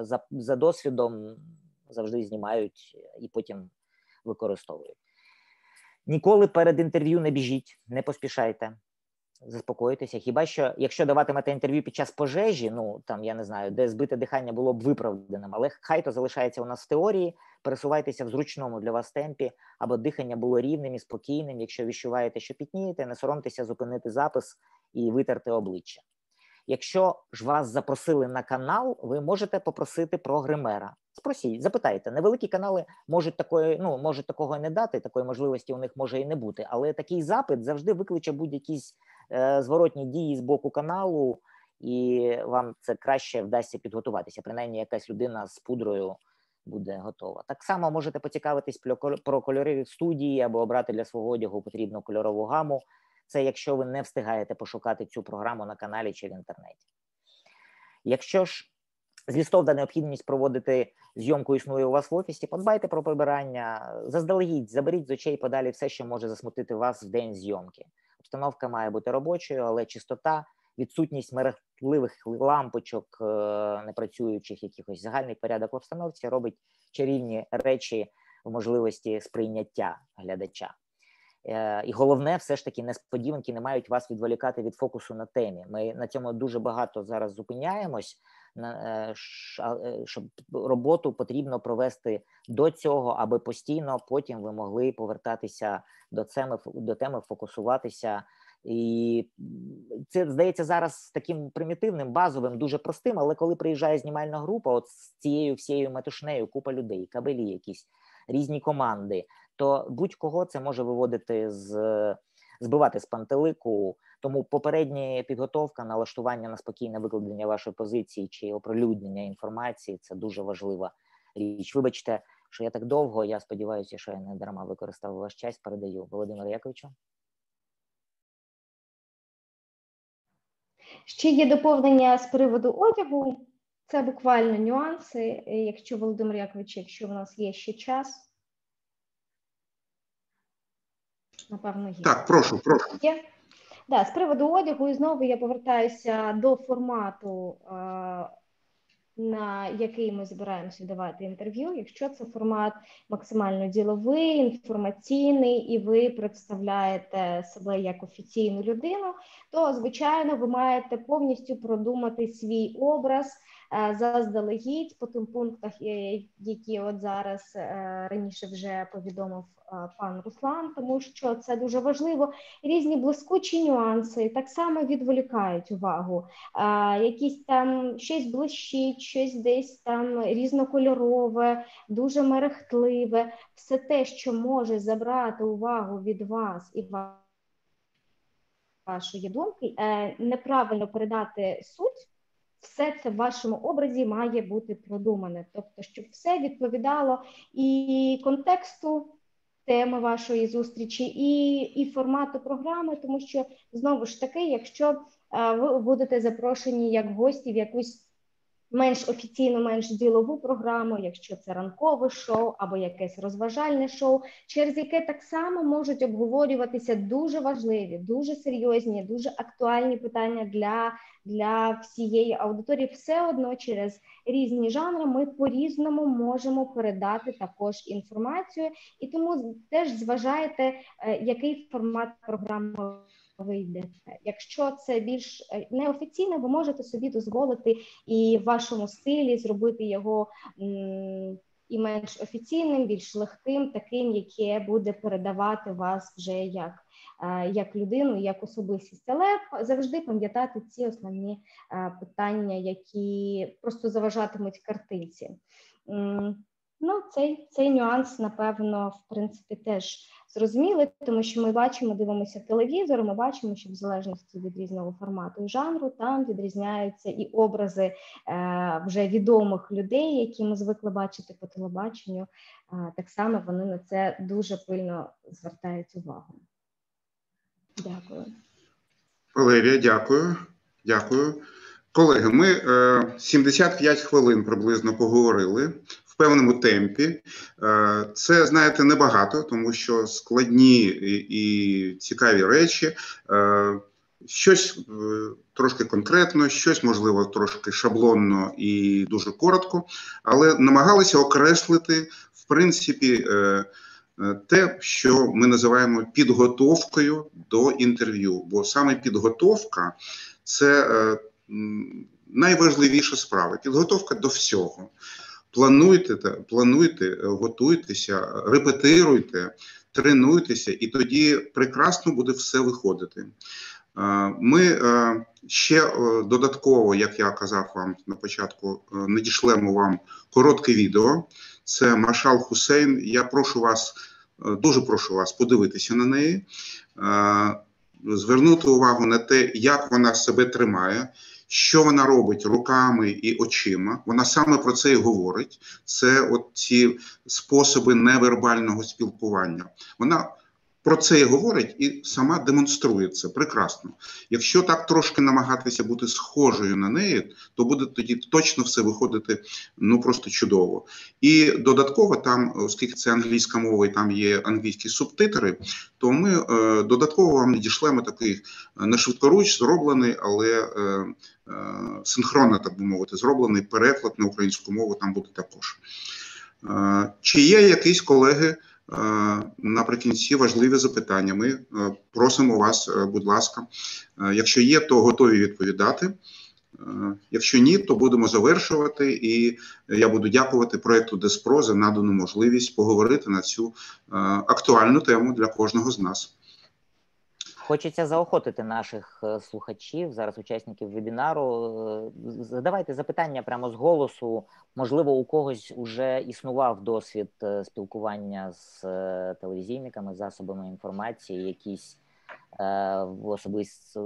За, За досвідом завжди знімають і потім використовують. Ніколи перед інтерв'ю не біжіть, не поспішайте заспокоїтися. Хіба що, якщо даватимете інтерв'ю під час пожежі, ну там я не знаю, де збите дихання було б виправданим, але хай то залишається у нас в теорії. Пересувайтеся в зручному для вас темпі, або дихання було рівним і спокійним. Якщо відчуваєте, що пітнієте, не соромтеся зупинити запис і витерти обличчя. Якщо ж вас запросили на канал, ви можете попросити про гримера. Спросіть, запитайте, невеликі канали можуть такої, ну можуть такого не дати, такої можливості у них може і не бути. Але такий запит завжди викличе будь-якісь е, зворотні дії з боку каналу, і вам це краще вдасться підготуватися. Принаймні, якась людина з пудрою буде готова. Так само можете поцікавитись про кольори студії або обрати для свого одягу потрібну кольорову гаму. Це якщо ви не встигаєте пошукати цю програму на каналі чи в інтернеті. Якщо ж злістовна необхідність проводити зйомку існує у вас в офісі, подбайте про прибирання, заздалегідь, заберіть з очей подалі все, що може засмутити вас в день зйомки. Обстановка має бути робочою, але чистота, відсутність мерехтливих лампочок, е, непрацюючих якихось загальний порядок в обстановці робить чарівні речі в можливості сприйняття глядача. Е, і головне, все ж таки, несподіванки не мають вас відволікати від фокусу на темі. Ми на цьому дуже багато зараз зупиняємось. Е, е, щоб роботу потрібно провести до цього, аби постійно потім ви могли повертатися до теми, до теми, фокусуватися. І це здається зараз таким примітивним, базовим, дуже простим. Але коли приїжджає знімальна група, от з цією всією метушнею, купа людей, кабелі, якісь різні команди, то будь-кого це може виводити з збивати з пантелику. Тому попередня підготовка, налаштування на спокійне викладення вашої позиції чи оприлюднення інформації це дуже важлива річ. Вибачте, що я так довго. Я сподіваюся, що я не дарма використав ваш час. Передаю Володимиру Яковичу. Ще є доповнення з приводу одягу. Це буквально нюанси. Якщо Володимир Якович, якщо в нас є ще час, напевно, є. Так, прошу, прошу. Є. Да, з приводу одягу, і знову я повертаюся до формату на який ми збираємося давати інтерв'ю. Якщо це формат максимально діловий, інформаційний, і ви представляєте себе як офіційну людину, то звичайно ви маєте повністю продумати свій образ. Е, заздалегідь по тим пунктах, е, які от зараз е, раніше вже повідомив пан Руслан, тому що це дуже важливо. Різні блискучі нюанси так само відволікають увагу. Якісь там щось блищить, щось десь там різнокольорове, дуже мерехтливе, все те, що може забрати увагу від вас і вашої думки, неправильно передати суть все це в вашому образі має бути продумане, тобто, щоб все відповідало і контексту теми вашої зустрічі, і і формату програми, тому що знову ж таки, якщо ви будете запрошені як гості в якусь менш офіційну, менш ділову програму, якщо це ранкове шоу або якесь розважальне шоу, через яке так само можуть обговорюватися дуже важливі, дуже серйозні, дуже актуальні питання для для всієї аудиторії. Все одно через різні жанри ми по різному можемо передати також інформацію, і тому теж зважайте, е, який формат програми вийде. Якщо це більш е, неофіційно, ви можете собі дозволити і в вашому стилі зробити його і менш офіційним, більш легким, таким, яке буде передавати вас вже як е, як людину, як особистість, але завжди пам'ятати ці основні е, питання, які просто заважатимуть картинці. Ну, цей цей нюанс, напевно, в принципі, теж зрозуміли, тому що ми бачимо, дивимося телевізор, ми бачимо, що в залежності від різного формату і жанру там відрізняються і образи е, вже відомих людей, які ми звикли бачити по телебаченню. Е, так само вони на це дуже пильно звертають увагу. Дякую. Валерія, дякую. Дякую. Колеги, ми е, 75 хвилин приблизно поговорили певному темпі. Е, це знаєте небагато, тому що складні і цікаві речі. Е, щось е, трошки конкретно, щось можливо трошки шаблонно і дуже коротко, але намагалися окреслити в принципі те, що ми називаємо підготовкою до інтерв'ю. Бо саме підготовка це найважливіша справа. Підготовка до всього. Плануйте, плануйте, е, готуйтеся, репетируйте, тренуйтеся, і тоді прекрасно буде все виходити. Е, ми е, ще додатково, як я казав вам на початку, надішлемо вам коротке відео. Це Маршал Хусейн. Я прошу вас, дуже прошу вас подивитися на неї, звернути увагу на те, як вона себе тримає що вона робить руками і очима. Вона саме про це і говорить. Це от ці способи невербального спілкування. Вона про це і говорить і сама демонструє це прекрасно. Якщо так трошки намагатися бути схожою на неї, то буде тоді точно все виходити ну просто чудово. І додатково там, оскільки це англійська мова, і там є англійські субтитри, то ми е, додатково вам надішлемо такий е, на швидкоруч зроблений, але е, е, синхронно, так би мовити, зроблений переклад на українську мову. Там буде також. Е, чи є якісь колеги? Е, наприкінці важливі запитання. Ми е, просимо вас, е, будь ласка, якщо є, то готові відповідати. Якщо ні, то будемо завершувати, і я буду дякувати проекту Деспро за надану можливість поговорити на цю актуальну тему для кожного з нас. Хочеться заохотити наших е, слухачів, зараз учасників вебінару. Е, задавайте запитання прямо з голосу. Можливо, у когось вже існував досвід е, спілкування з телевізійниками, засобами інформації, якісь в особисті,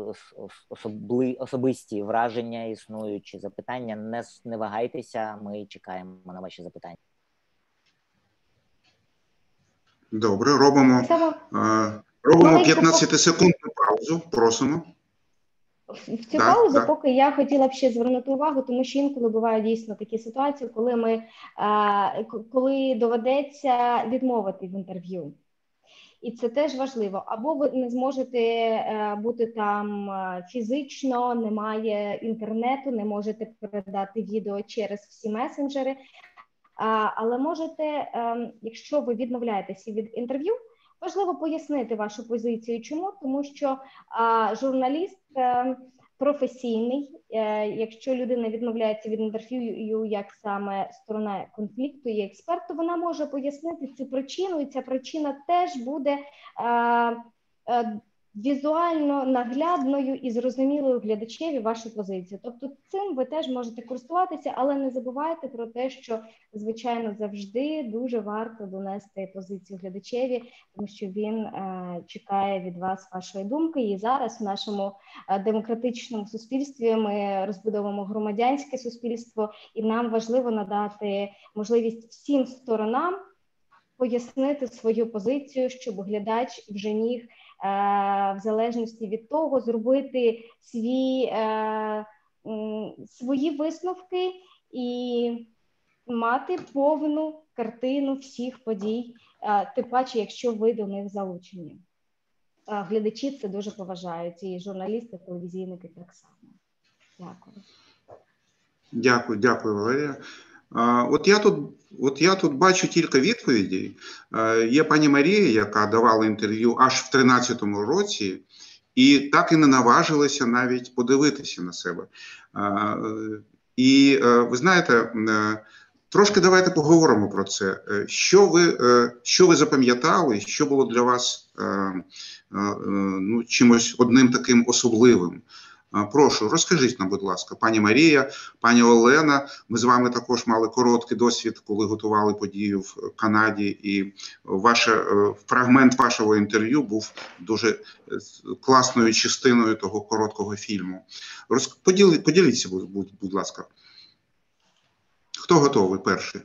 особли, особисті враження існуючі запитання. Не не вагайтеся, ми чекаємо на ваші запитання. Добре, робимо робимо 15 секундну паузу. Просимо. В цю да, паузу, да. поки я хотіла б ще звернути увагу, тому що інколи бувають дійсно такі ситуації, коли ми коли доведеться відмовити в інтерв'ю. І це теж важливо. Або ви не зможете е, бути там е, фізично, немає інтернету, не можете передати відео через всі месенджери. Але можете, ем, якщо ви відмовляєтеся від інтерв'ю, важливо пояснити вашу позицію. Чому? Тому що журналіст а, професійний, а, якщо людина відмовляється від інтерв'ю, як саме сторона конфлікту і експерт, то вона може пояснити цю причину, і ця причина теж буде. Візуально наглядною і зрозумілою глядачеві вашу позицію. Тобто, цим ви теж можете користуватися, але не забувайте про те, що звичайно завжди дуже варто донести позицію глядачеві, тому що він е, чекає від вас вашої думки. І зараз в нашому е, демократичному суспільстві ми розбудовуємо громадянське суспільство, і нам важливо надати можливість всім сторонам. Пояснити свою позицію, щоб глядач вже міг в залежності від того, зробити свій, е, свої висновки і мати повну картину всіх подій, е, тим паче, якщо ви до них залучені. Глядачі це дуже поважають, і журналісти, телевізійники так само. Дякую. Дякую, дякую, Валерія. От я тут от я тут бачу кілька відповідей. Є пані Марія, яка давала інтерв'ю аж в 2013 році, і так і не наважилася навіть подивитися на себе. І ви знаєте, трошки давайте поговоримо про це. Що ви що ви запам'ятали, що було для вас ну, чимось одним таким особливим? Прошу, розкажіть нам, будь ласка, пані Марія, пані Олена. Ми з вами також мали короткий досвід, коли готували подію в Канаді, і ваш е, фрагмент вашого інтерв'ю був дуже е, класною частиною того короткого фільму. Поділи, поділіться, будь, будь ласка. Хто готовий перший?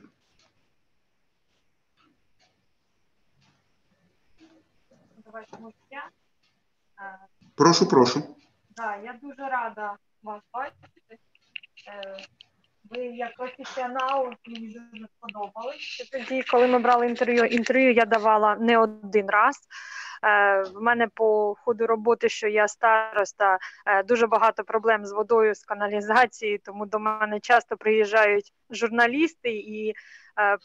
Прошу, прошу. Так, я дуже рада вас бачити. Е, ви як професіонал, мені дуже сподобались. Тоді, коли ми брали інтерв'ю, інтерв'ю я давала не один раз. Е, в мене по ходу роботи, що я староста, е, дуже багато проблем з водою, з каналізацією, тому до мене часто приїжджають журналісти. І,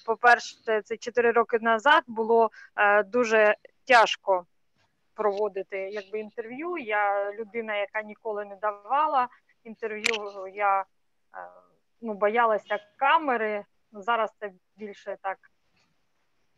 по-перше, це 4 роки назад було дуже тяжко проводити якби інтерв'ю. Я людина, яка ніколи не давала інтерв'ю. Я е, ну, боялася камери. Зараз це більше так,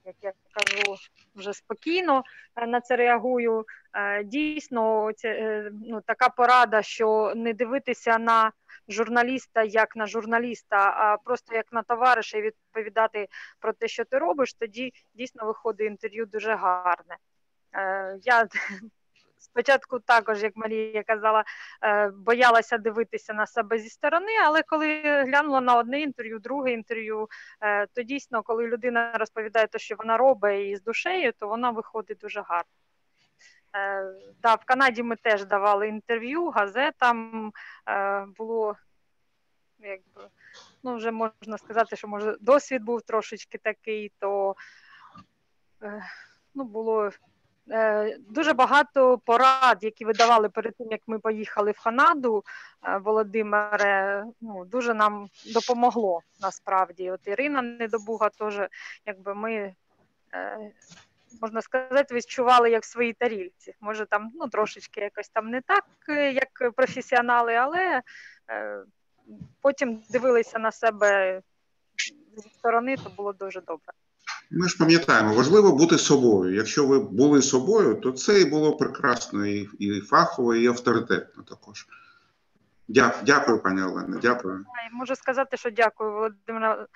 як я кажу, вже спокійно е, на це реагую. Е, дійсно, це ну, така порада, що не дивитися на журналіста як на журналіста, а просто як на товариша і відповідати про те, що ти робиш, тоді дійсно виходить інтерв'ю дуже гарне. Е, я спочатку також, як Марія казала, е, боялася дивитися на себе зі сторони, але коли глянула на одне інтерв'ю, друге інтерв'ю, е, то дійсно, коли людина розповідає те, що вона робить і з душею, то вона виходить дуже гарно. Да, в Канаді ми теж давали інтерв'ю, газетам було якби, ну вже можна сказати, що може досвід був трошечки такий, то ну, було дуже багато порад, які ви давали перед тим, як ми поїхали в Канаду, е, Володимире, ну дуже нам допомогло насправді. От Ірина Недобуга теж, якби ми. Е, можна сказати, відчували як в своїй тарільці. Може, там ну, трошечки якось там не так, як професіонали, але е, потім дивилися на себе зі сторони, то було дуже добре. Ми ж пам'ятаємо, важливо бути собою. Якщо ви були собою, то це і було прекрасно, і і фахово, і авторитетно також. Дякую, дякую, пані Олена. Дякую. Можу сказати, що дякую, Володимира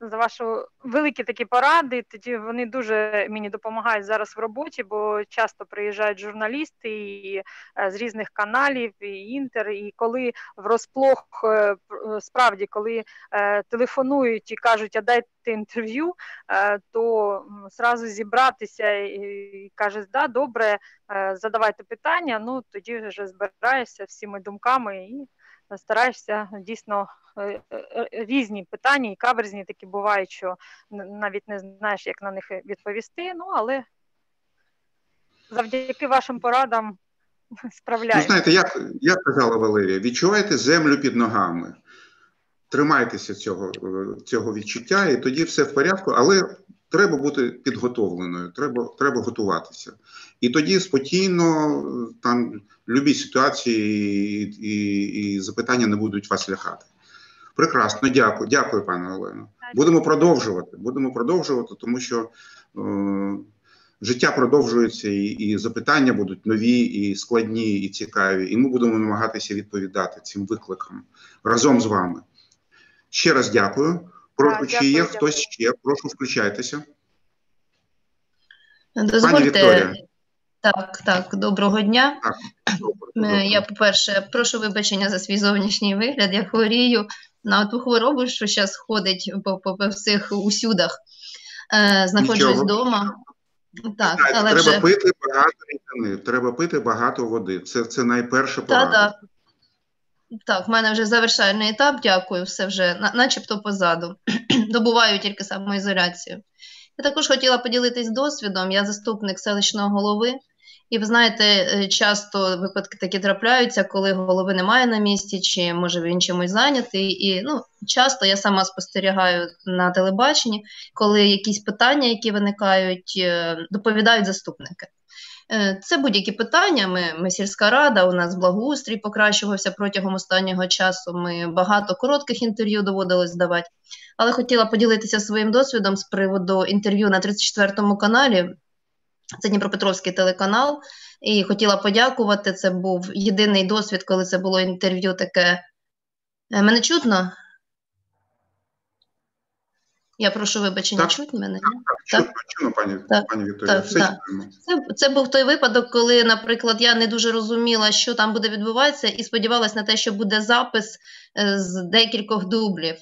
за вашу великі такі поради. Тоді вони дуже мені допомагають зараз в роботі, бо часто приїжджають журналісти і е, з різних каналів, і інтер. І коли в розплох е, справді, коли е, телефонують і кажуть, а дайте інтерв'ю, то зразу зібратися і каже, да, добре, задавайте питання. Ну тоді вже збираєшся всіми думками і стараєшся дійсно е, е, різні питання і каверзні такі бувають, що навіть не знаєш, як на них відповісти. Ну але завдяки вашим порадам [laughs] справляєшся. Ну, знаєте, як як казала Валерія, відчувайте землю під ногами. Тримайтеся цього цього відчуття, і тоді все в порядку, але треба бути підготовленою, треба треба готуватися. І тоді спокійно там любі ситуації і, і, і запитання не будуть вас лякати. Прекрасно, дякую, дякую, пане Олено. Будемо продовжувати. Будемо продовжувати, тому що е, життя продовжується, і, і запитання будуть нові, і складні, і цікаві. І ми будемо намагатися відповідати цим викликам разом з вами. Ще раз дякую. Прошу, чи є хтось ще? Прошу включайтеся. Дозвольте. Так, так, доброго дня. Так, е, Я, по-перше, прошу вибачення за свій зовнішній вигляд. Я хворію на ту хворобу, що зараз ходить по, по, по всіх усюдах. Е, знаходжусь вдома. Так, так, але Треба вже... пити багато рідини, треба пити багато води. Це це найперша порада. Так, так. Так, в мене вже завершальний етап, дякую, все вже начебто позаду. [clears throat] Добуваю тільки самоізоляцію. Я також хотіла поділитись досвідом. Я заступник селищного голови, і ви знаєте, е, часто випадки такі трапляються, коли голови немає на місці, чи може він чимось зайнятий. І ну, часто я сама спостерігаю на телебаченні, коли якісь питання, які виникають, е, доповідають заступники. Е, це будь-які питання. Ми, ми сільська рада, у нас благоустрій покращувався протягом останнього часу. Ми багато коротких інтерв'ю доводилось здавати. Але хотіла поділитися своїм досвідом з приводу інтерв'ю на 34-му каналі. Це Дніпропетровський телеканал. І хотіла подякувати. Це був єдиний досвід, коли це було інтерв'ю таке. Е, мене чутно? Я прошу вибачення, так. чуть мене? Так, так, чутно, пані, так, пані Вікторія. Так, так. Це, це був той випадок, коли, наприклад, я не дуже розуміла, що там буде відбуватися, і сподівалася на те, що буде запис е, з декількох дублів.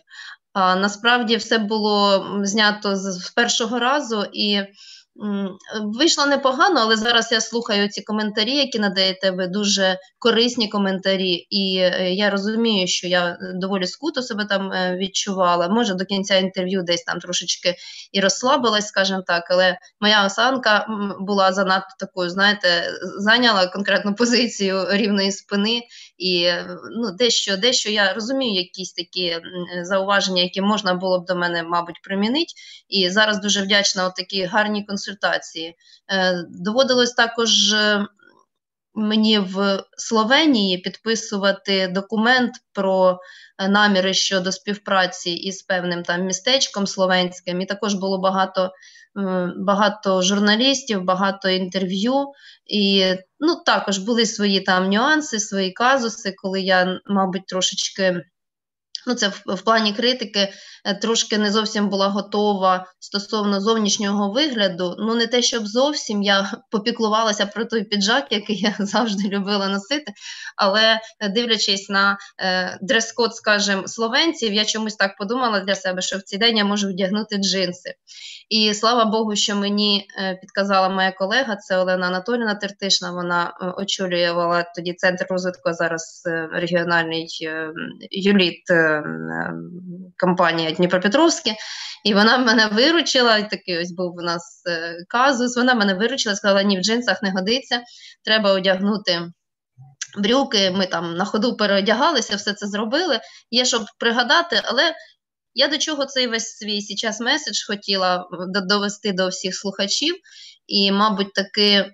А насправді все було знято з першого разу і. Вийшло непогано, але зараз я слухаю ці коментарі, які надаєте ви дуже корисні коментарі, і е, я розумію, що я доволі скуто себе там е, відчувала. Може до кінця інтерв'ю десь там трошечки і розслабилась, скажімо так, але моя осанка була занадто такою, знаєте, зайняла конкретну позицію рівної спини, і ну, дещо, дещо я розумію якісь такі зауваження, які можна було б до мене, мабуть, примінити. І зараз дуже вдячна от такі гарні консультації. Е, доводилось також. Е, мені в Словенії підписувати документ про е, наміри щодо співпраці із певним там містечком словенським, і також було багато багато журналістів, багато інтерв'ю. І ну, також були свої там нюанси, свої казуси, коли я, мабуть, трошечки. Ну, це в, в плані критики Е, трошки не зовсім була готова стосовно зовнішнього вигляду. Ну, не те, щоб зовсім я [laughs] попіклувалася про той піджак, який я [laughs] завжди любила носити. Але е, дивлячись на е, дрес-код, скажімо, словенців, я чомусь так подумала для себе, що в цей день я можу вдягнути джинси. І слава Богу, що мені е, підказала моя колега, це Олена Анатоліна Тертишна. Вона очолювала тоді центр розвитку зараз регіональний юліт компанія Дніпропетровське, і вона мене виручила. Такий ось був у нас е, казус. Вона мене виручила, сказала, ні, в джинсах не годиться, треба одягнути. Брюки, ми там на ходу переодягалися, все це зробили. Є щоб пригадати, але я до чого цей весь свій зараз меседж хотіла довести до всіх слухачів, і, мабуть, таки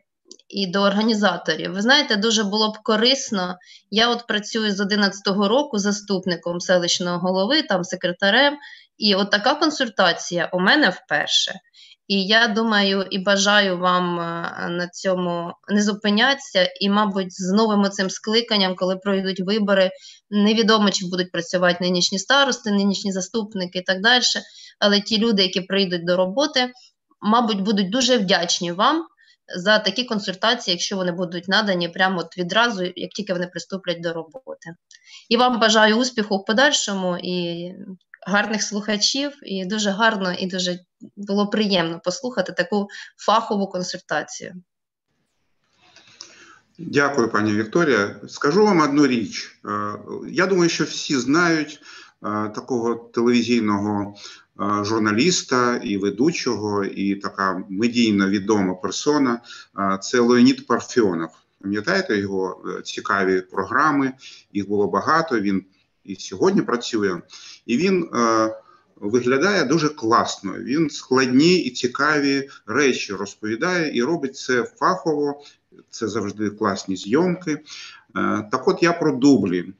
і до організаторів. Ви знаєте, дуже було б корисно. Я от працюю з 11-го року заступником селищного голови, там секретарем, і от така консультація у мене вперше. І я думаю і бажаю вам е, на цьому не зупинятися. І, мабуть, з новим цим скликанням, коли пройдуть вибори, невідомо чи будуть працювати нинішні старости, нинішні заступники і так далі. Але ті люди, які прийдуть до роботи, мабуть, будуть дуже вдячні вам за такі консультації, якщо вони будуть надані прямо от відразу, як тільки вони приступлять до роботи. І вам бажаю успіху в подальшому і гарних слухачів, і дуже гарно і дуже було приємно послухати таку фахову консультацію. Дякую, пані Вікторія. Скажу вам одну річ. Е, я думаю, що всі знають е, такого телевізійного журналіста і ведучого, і така медійно відома персона. Це Леонід Парфьонов. Пам'ятаєте його цікаві програми? Їх було багато. Він і сьогодні працює, і він виглядає дуже класно. Він складні і цікаві речі розповідає і робить це фахово. Це завжди класні зйомки. Е, так, от я про дублі.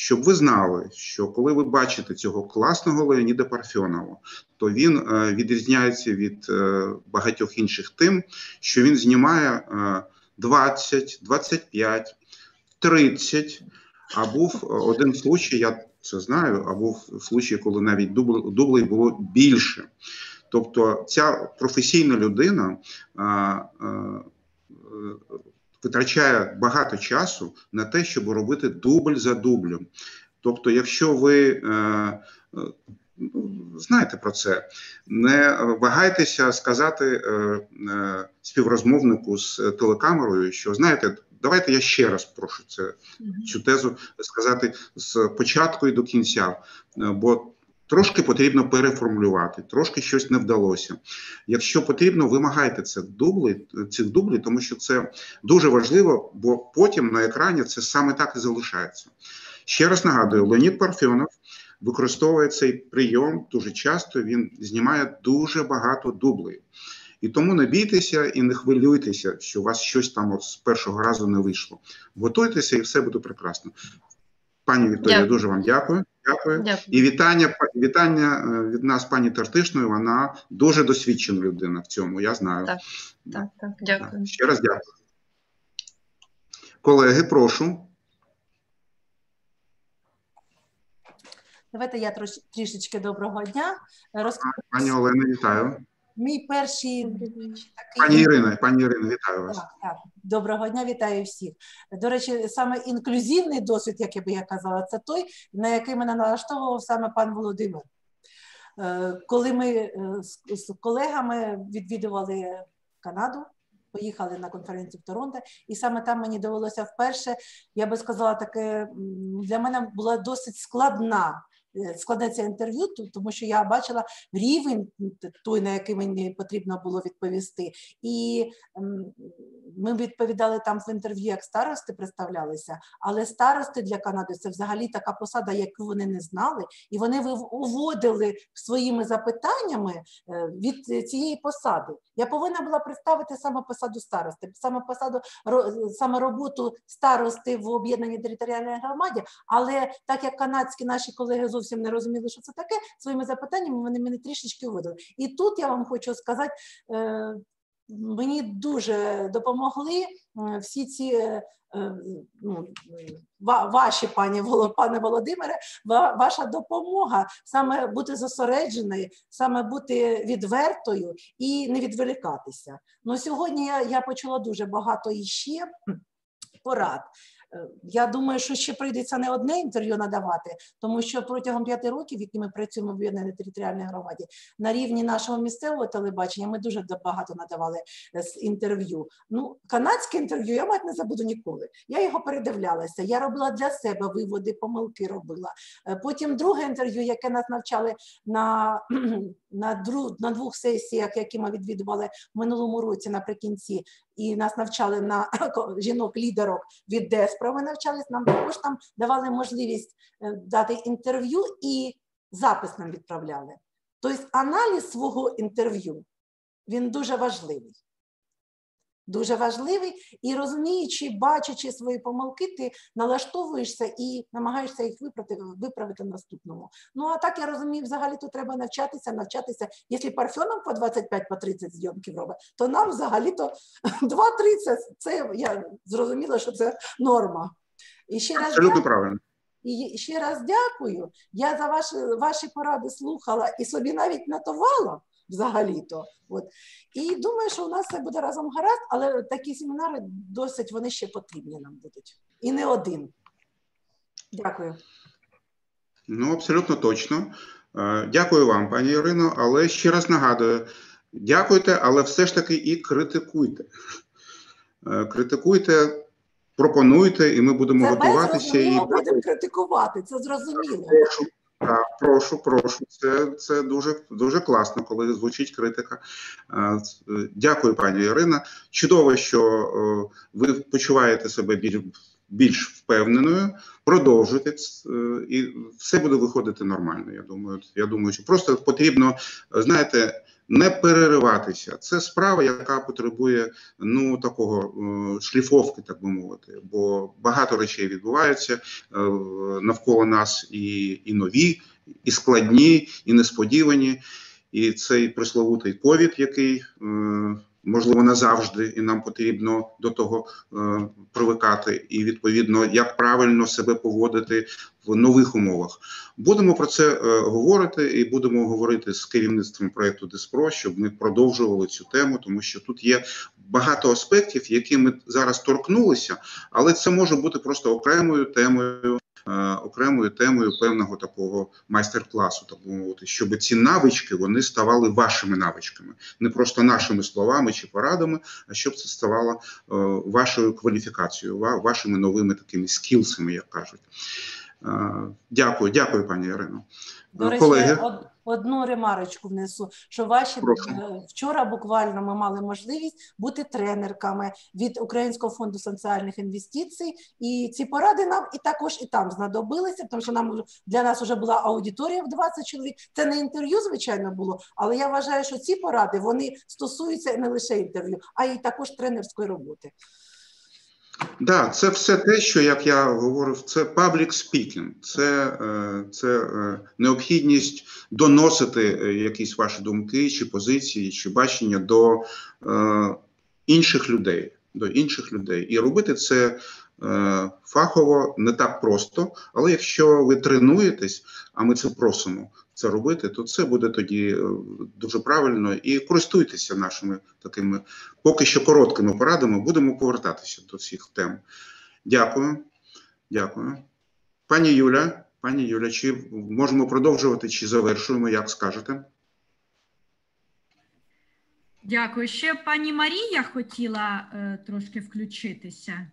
Щоб ви знали, що коли ви бачите цього класного Леоніда Парфьонова, то він е, відрізняється від е, багатьох інших тим, що він знімає 20, 25, 30. А був один случай, я це знаю, а був случай, коли навіть дублей було більше. Тобто, ця професійна людина витрачає багато часу на те, щоб робити дубль за дублем. Тобто, якщо ви е, е, знаєте про це, не вагайтеся сказати е, е, співрозмовнику з телекамерою, що знаєте, давайте я ще раз прошу це цю тезу сказати з початку і до кінця, е, бо трошки потрібно переформулювати, трошки щось не вдалося. Якщо потрібно, вимагайте це дублі, цих дублів, тому що це дуже важливо, бо потім на екрані це саме так і залишається. Ще раз нагадую, Леонід Парфьонов використовує цей прийом дуже часто. Він знімає дуже багато дублів. І тому не бійтеся і не хвилюйтеся, що у вас щось там от з першого разу не вийшло. Готуйтеся, і все буде прекрасно. Пані Вікторія, дуже вам дякую. Дякую. дякую. І вітання вітання е, від нас, пані Тартишної. Вона дуже досвідчена людина в цьому. Я знаю. Так, так, так. Дякую. Ще раз дякую. Колеги, прошу. Давайте я трош, трішечки доброго дня. Розкажу. Пані Олена, вітаю. Мій перший такий... пані Ірина, пані Ірина, вітаю вас. Так, так. Доброго дня, вітаю всіх. До речі, саме інклюзивний досвід, як я би я казала, це той, на який мене налаштовував саме пан Володимир. Е, коли ми е, з колегами відвідували Канаду, поїхали на конференцію в Торонто, і саме там мені довелося вперше, я би сказала, таке для мене була досить складна складеться інтерв'ю, тому що я бачила рівень той, на який мені потрібно було відповісти. І ми відповідали там в інтерв'ю, як старости представлялися, але старости для Канади це взагалі така посада, яку вони не знали, і вони уводили своїми запитаннями е, від цієї посади. Я повинна була представити саме посаду старости, саме посаду саме роботу старости в об'єднаній територіальній громаді, але так як канадські наші колеги зовсім не розуміли, що це таке, своїми запитаннями вони мене трішечки видали. І тут я вам хочу сказати. Е, мені дуже допомогли е, всі ці е, ну, ваші пані пане Володимире, ваша допомога саме бути зосередженою, саме бути відвертою і не відволікатися. Ну сьогодні я, я почула дуже багато іще порад. Е, я думаю, що ще прийдеться не одне інтерв'ю надавати, тому що протягом п'яти років, які ми працюємо в об'єднаній територіальній громаді, на рівні нашого місцевого телебачення ми дуже багато надавали е, інтерв'ю. Ну, канадське інтерв'ю я мать не забуду ніколи. Я його передивлялася. Я робила для себе виводи, помилки робила. Е, потім друге інтерв'ю, яке нас навчали на на, дру на двох сесіях, які ми відвідували в минулому році наприкінці, і нас навчали на [laughs] жінок-лідерок від Деспро. Ми навчались, нам також там давали можливість е, дати інтерв'ю і запис нам відправляли. Тобто аналіз свого інтерв'ю він дуже важливий. Дуже важливий, і розуміючи, бачачи свої помилки, ти налаштовуєшся і намагаєшся їх виправити, виправити наступному. Ну а так я розумію, взагалі то треба навчатися, навчатися. Якщо парфьоном по 25 по 30 зйомків робить, то нам взагалі то 2-30, Це я зрозуміла, що це норма. І ще раз Абсолютно правильно. І ще раз дякую. Я за ваші, ваші поради слухала і собі навіть нотувала взагалі-то. От. І думаю, що у нас все буде разом гаразд, але такі семінари досить вони ще потрібні нам будуть. І не один. Дякую. Ну, абсолютно точно. Е, Дякую вам, пані Ірино, але ще раз нагадую: дякуйте, але все ж таки і критикуйте. Е, Критикуйте, пропонуйте, і ми будемо Це готуватися. І будемо критикувати, це зрозуміло. Прошу, прошу. Це, це дуже, дуже класно, коли звучить критика. Дякую, пані Ірина. Чудово, що ви почуваєте себе більш, більш впевненою. Продовжуйте е, і все буде виходити нормально. Я думаю, я думаю, що просто потрібно, знаєте. Не перериватися. Це справа, яка потребує ну такого шліфовки, так би мовити, бо багато речей відбуваються е, навколо нас і, і нові, і складні, і несподівані. І цей пресловутий ковід, який можливо назавжди, і нам потрібно до того е, привикати, і відповідно як правильно себе поводити в нових умовах. Будемо про це е, говорити, і будемо говорити з керівництвом проекту Диспро, щоб ми продовжували цю тему, тому що тут є багато аспектів, які ми зараз торкнулися, але це може бути просто окремою темою. Е, Окремою темою певного такого майстер-класу, так би мовити, щоб ці навички вони ставали вашими навичками, не просто нашими словами чи порадами, а щоб це ставало е, вашою кваліфікацією, вашими новими такими скілсами, як кажуть. Е, Дякую, дякую, пані Ірино. До речі, Колеги, од- одну ремарочку внесу, що ваші Прошу. е, вчора буквально ми мали можливість бути тренерками від Українського фонду соціальних інвестицій, і ці поради нам і також і там знадобилися, тому що нам для нас вже була аудиторія в 20 чоловік. Це не інтерв'ю, звичайно, було, але я вважаю, що ці поради вони стосуються не лише інтерв'ю, а й також тренерської роботи. Да, це все те, що як я говорив, це public speaking, це, е, це е, необхідність доносити е, якісь ваші думки, чи позиції, чи бачення до інших людей, до інших людей, і робити це фахово не так просто. Але якщо ви тренуєтесь, а ми це просимо це робити, то це буде тоді е, дуже правильно і користуйтеся нашими такими поки що короткими порадами. Будемо повертатися до всіх тем. Дякую. Дякую. Пані Юля, пані Юля, чи можемо продовжувати, чи завершуємо, як скажете? Дякую. Ще пані Марія хотіла е, трошки включитися.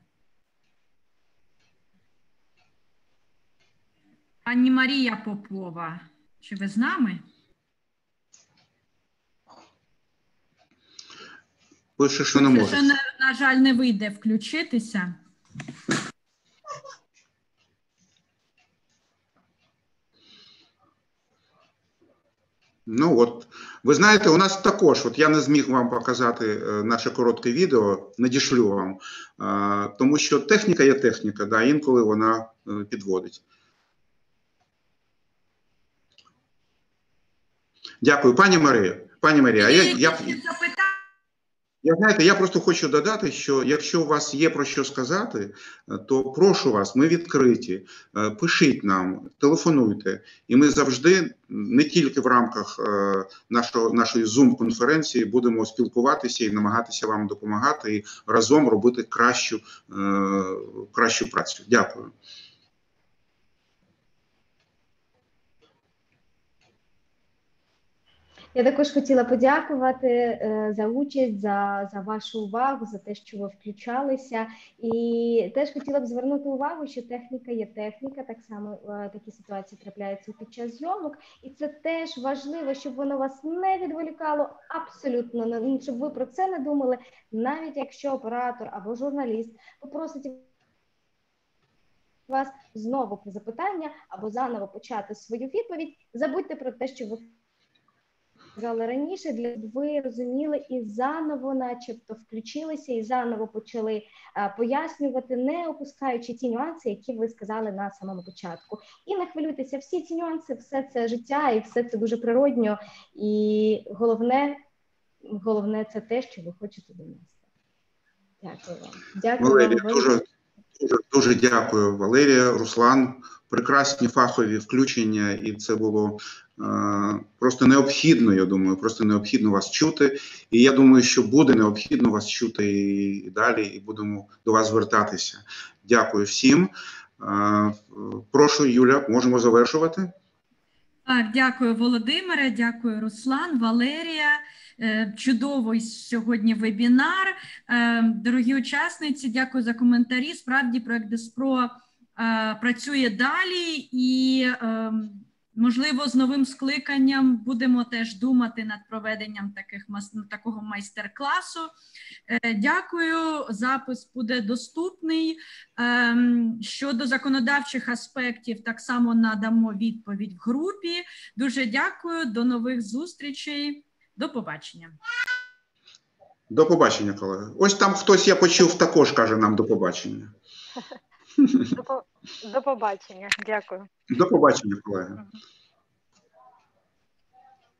Пані Марія Попова, чи ви з нами? Пише, що не може. на, на жаль, не вийде включитися. Ну от ви знаєте, у нас також, от я не зміг вам показати е, наше коротке відео, надішлю вам, е, тому що техніка є техніка, да, інколи вона е, підводить. Дякую, пані Марія. Пані Марія, а я, я, я знаєте, я просто хочу додати, що якщо у вас є про що сказати, е, то прошу вас, ми відкриті. Е, Пишіть нам, телефонуйте, і ми завжди не тільки в рамках е, нашого нашої Zoom-конференції будемо спілкуватися і намагатися вам допомагати і разом робити кращу, кращу працю. Дякую. Я також хотіла подякувати е, за участь, за, за вашу увагу, за те, що ви включалися, і теж хотіла б звернути увагу, що техніка є техніка. Так само е, такі ситуації трапляються під час зйомок, і це теж важливо, щоб воно вас не відволікало абсолютно щоб ви про це не думали, навіть якщо оператор або журналіст попросить вас знову про запитання або заново почати свою відповідь. Забудьте про те, що ви казала раніше, для ви розуміли і заново, начебто, включилися і заново почали а, пояснювати, не опускаючи ті нюанси, які ви сказали на самому початку. І не хвилюйтеся, всі ці нюанси, все це життя, і все це дуже природньо. І головне, головне це те, що ви хочете донести. Дякую вам. Дякую Валерія, вам. дуже, дуже, дуже дякую, Валерія, Руслан. Прекрасні фахові включення, і це було е, просто необхідно. Я думаю, просто необхідно вас чути. І я думаю, що буде необхідно вас чути і, і далі, і будемо до вас звертатися. Дякую всім. Е, прошу, Юля, можемо завершувати. Так, дякую, Володимире, дякую, Руслан, Валерія. Е, Чудовий сьогодні вебінар. Е, Дорогі учасниці, дякую за коментарі. Справді, проект Диспро е, працює далі і, можливо, з новим скликанням будемо теж думати над проведенням таких такого майстер-класу. Дякую. Запис буде доступний. Щодо законодавчих аспектів, так само надамо відповідь в групі. Дуже дякую. До нових зустрічей. До побачення. До побачення, колеги. Ось там хтось я почув, також каже нам до побачення. До, по- до побачення. Дякую. До побачення, колеги.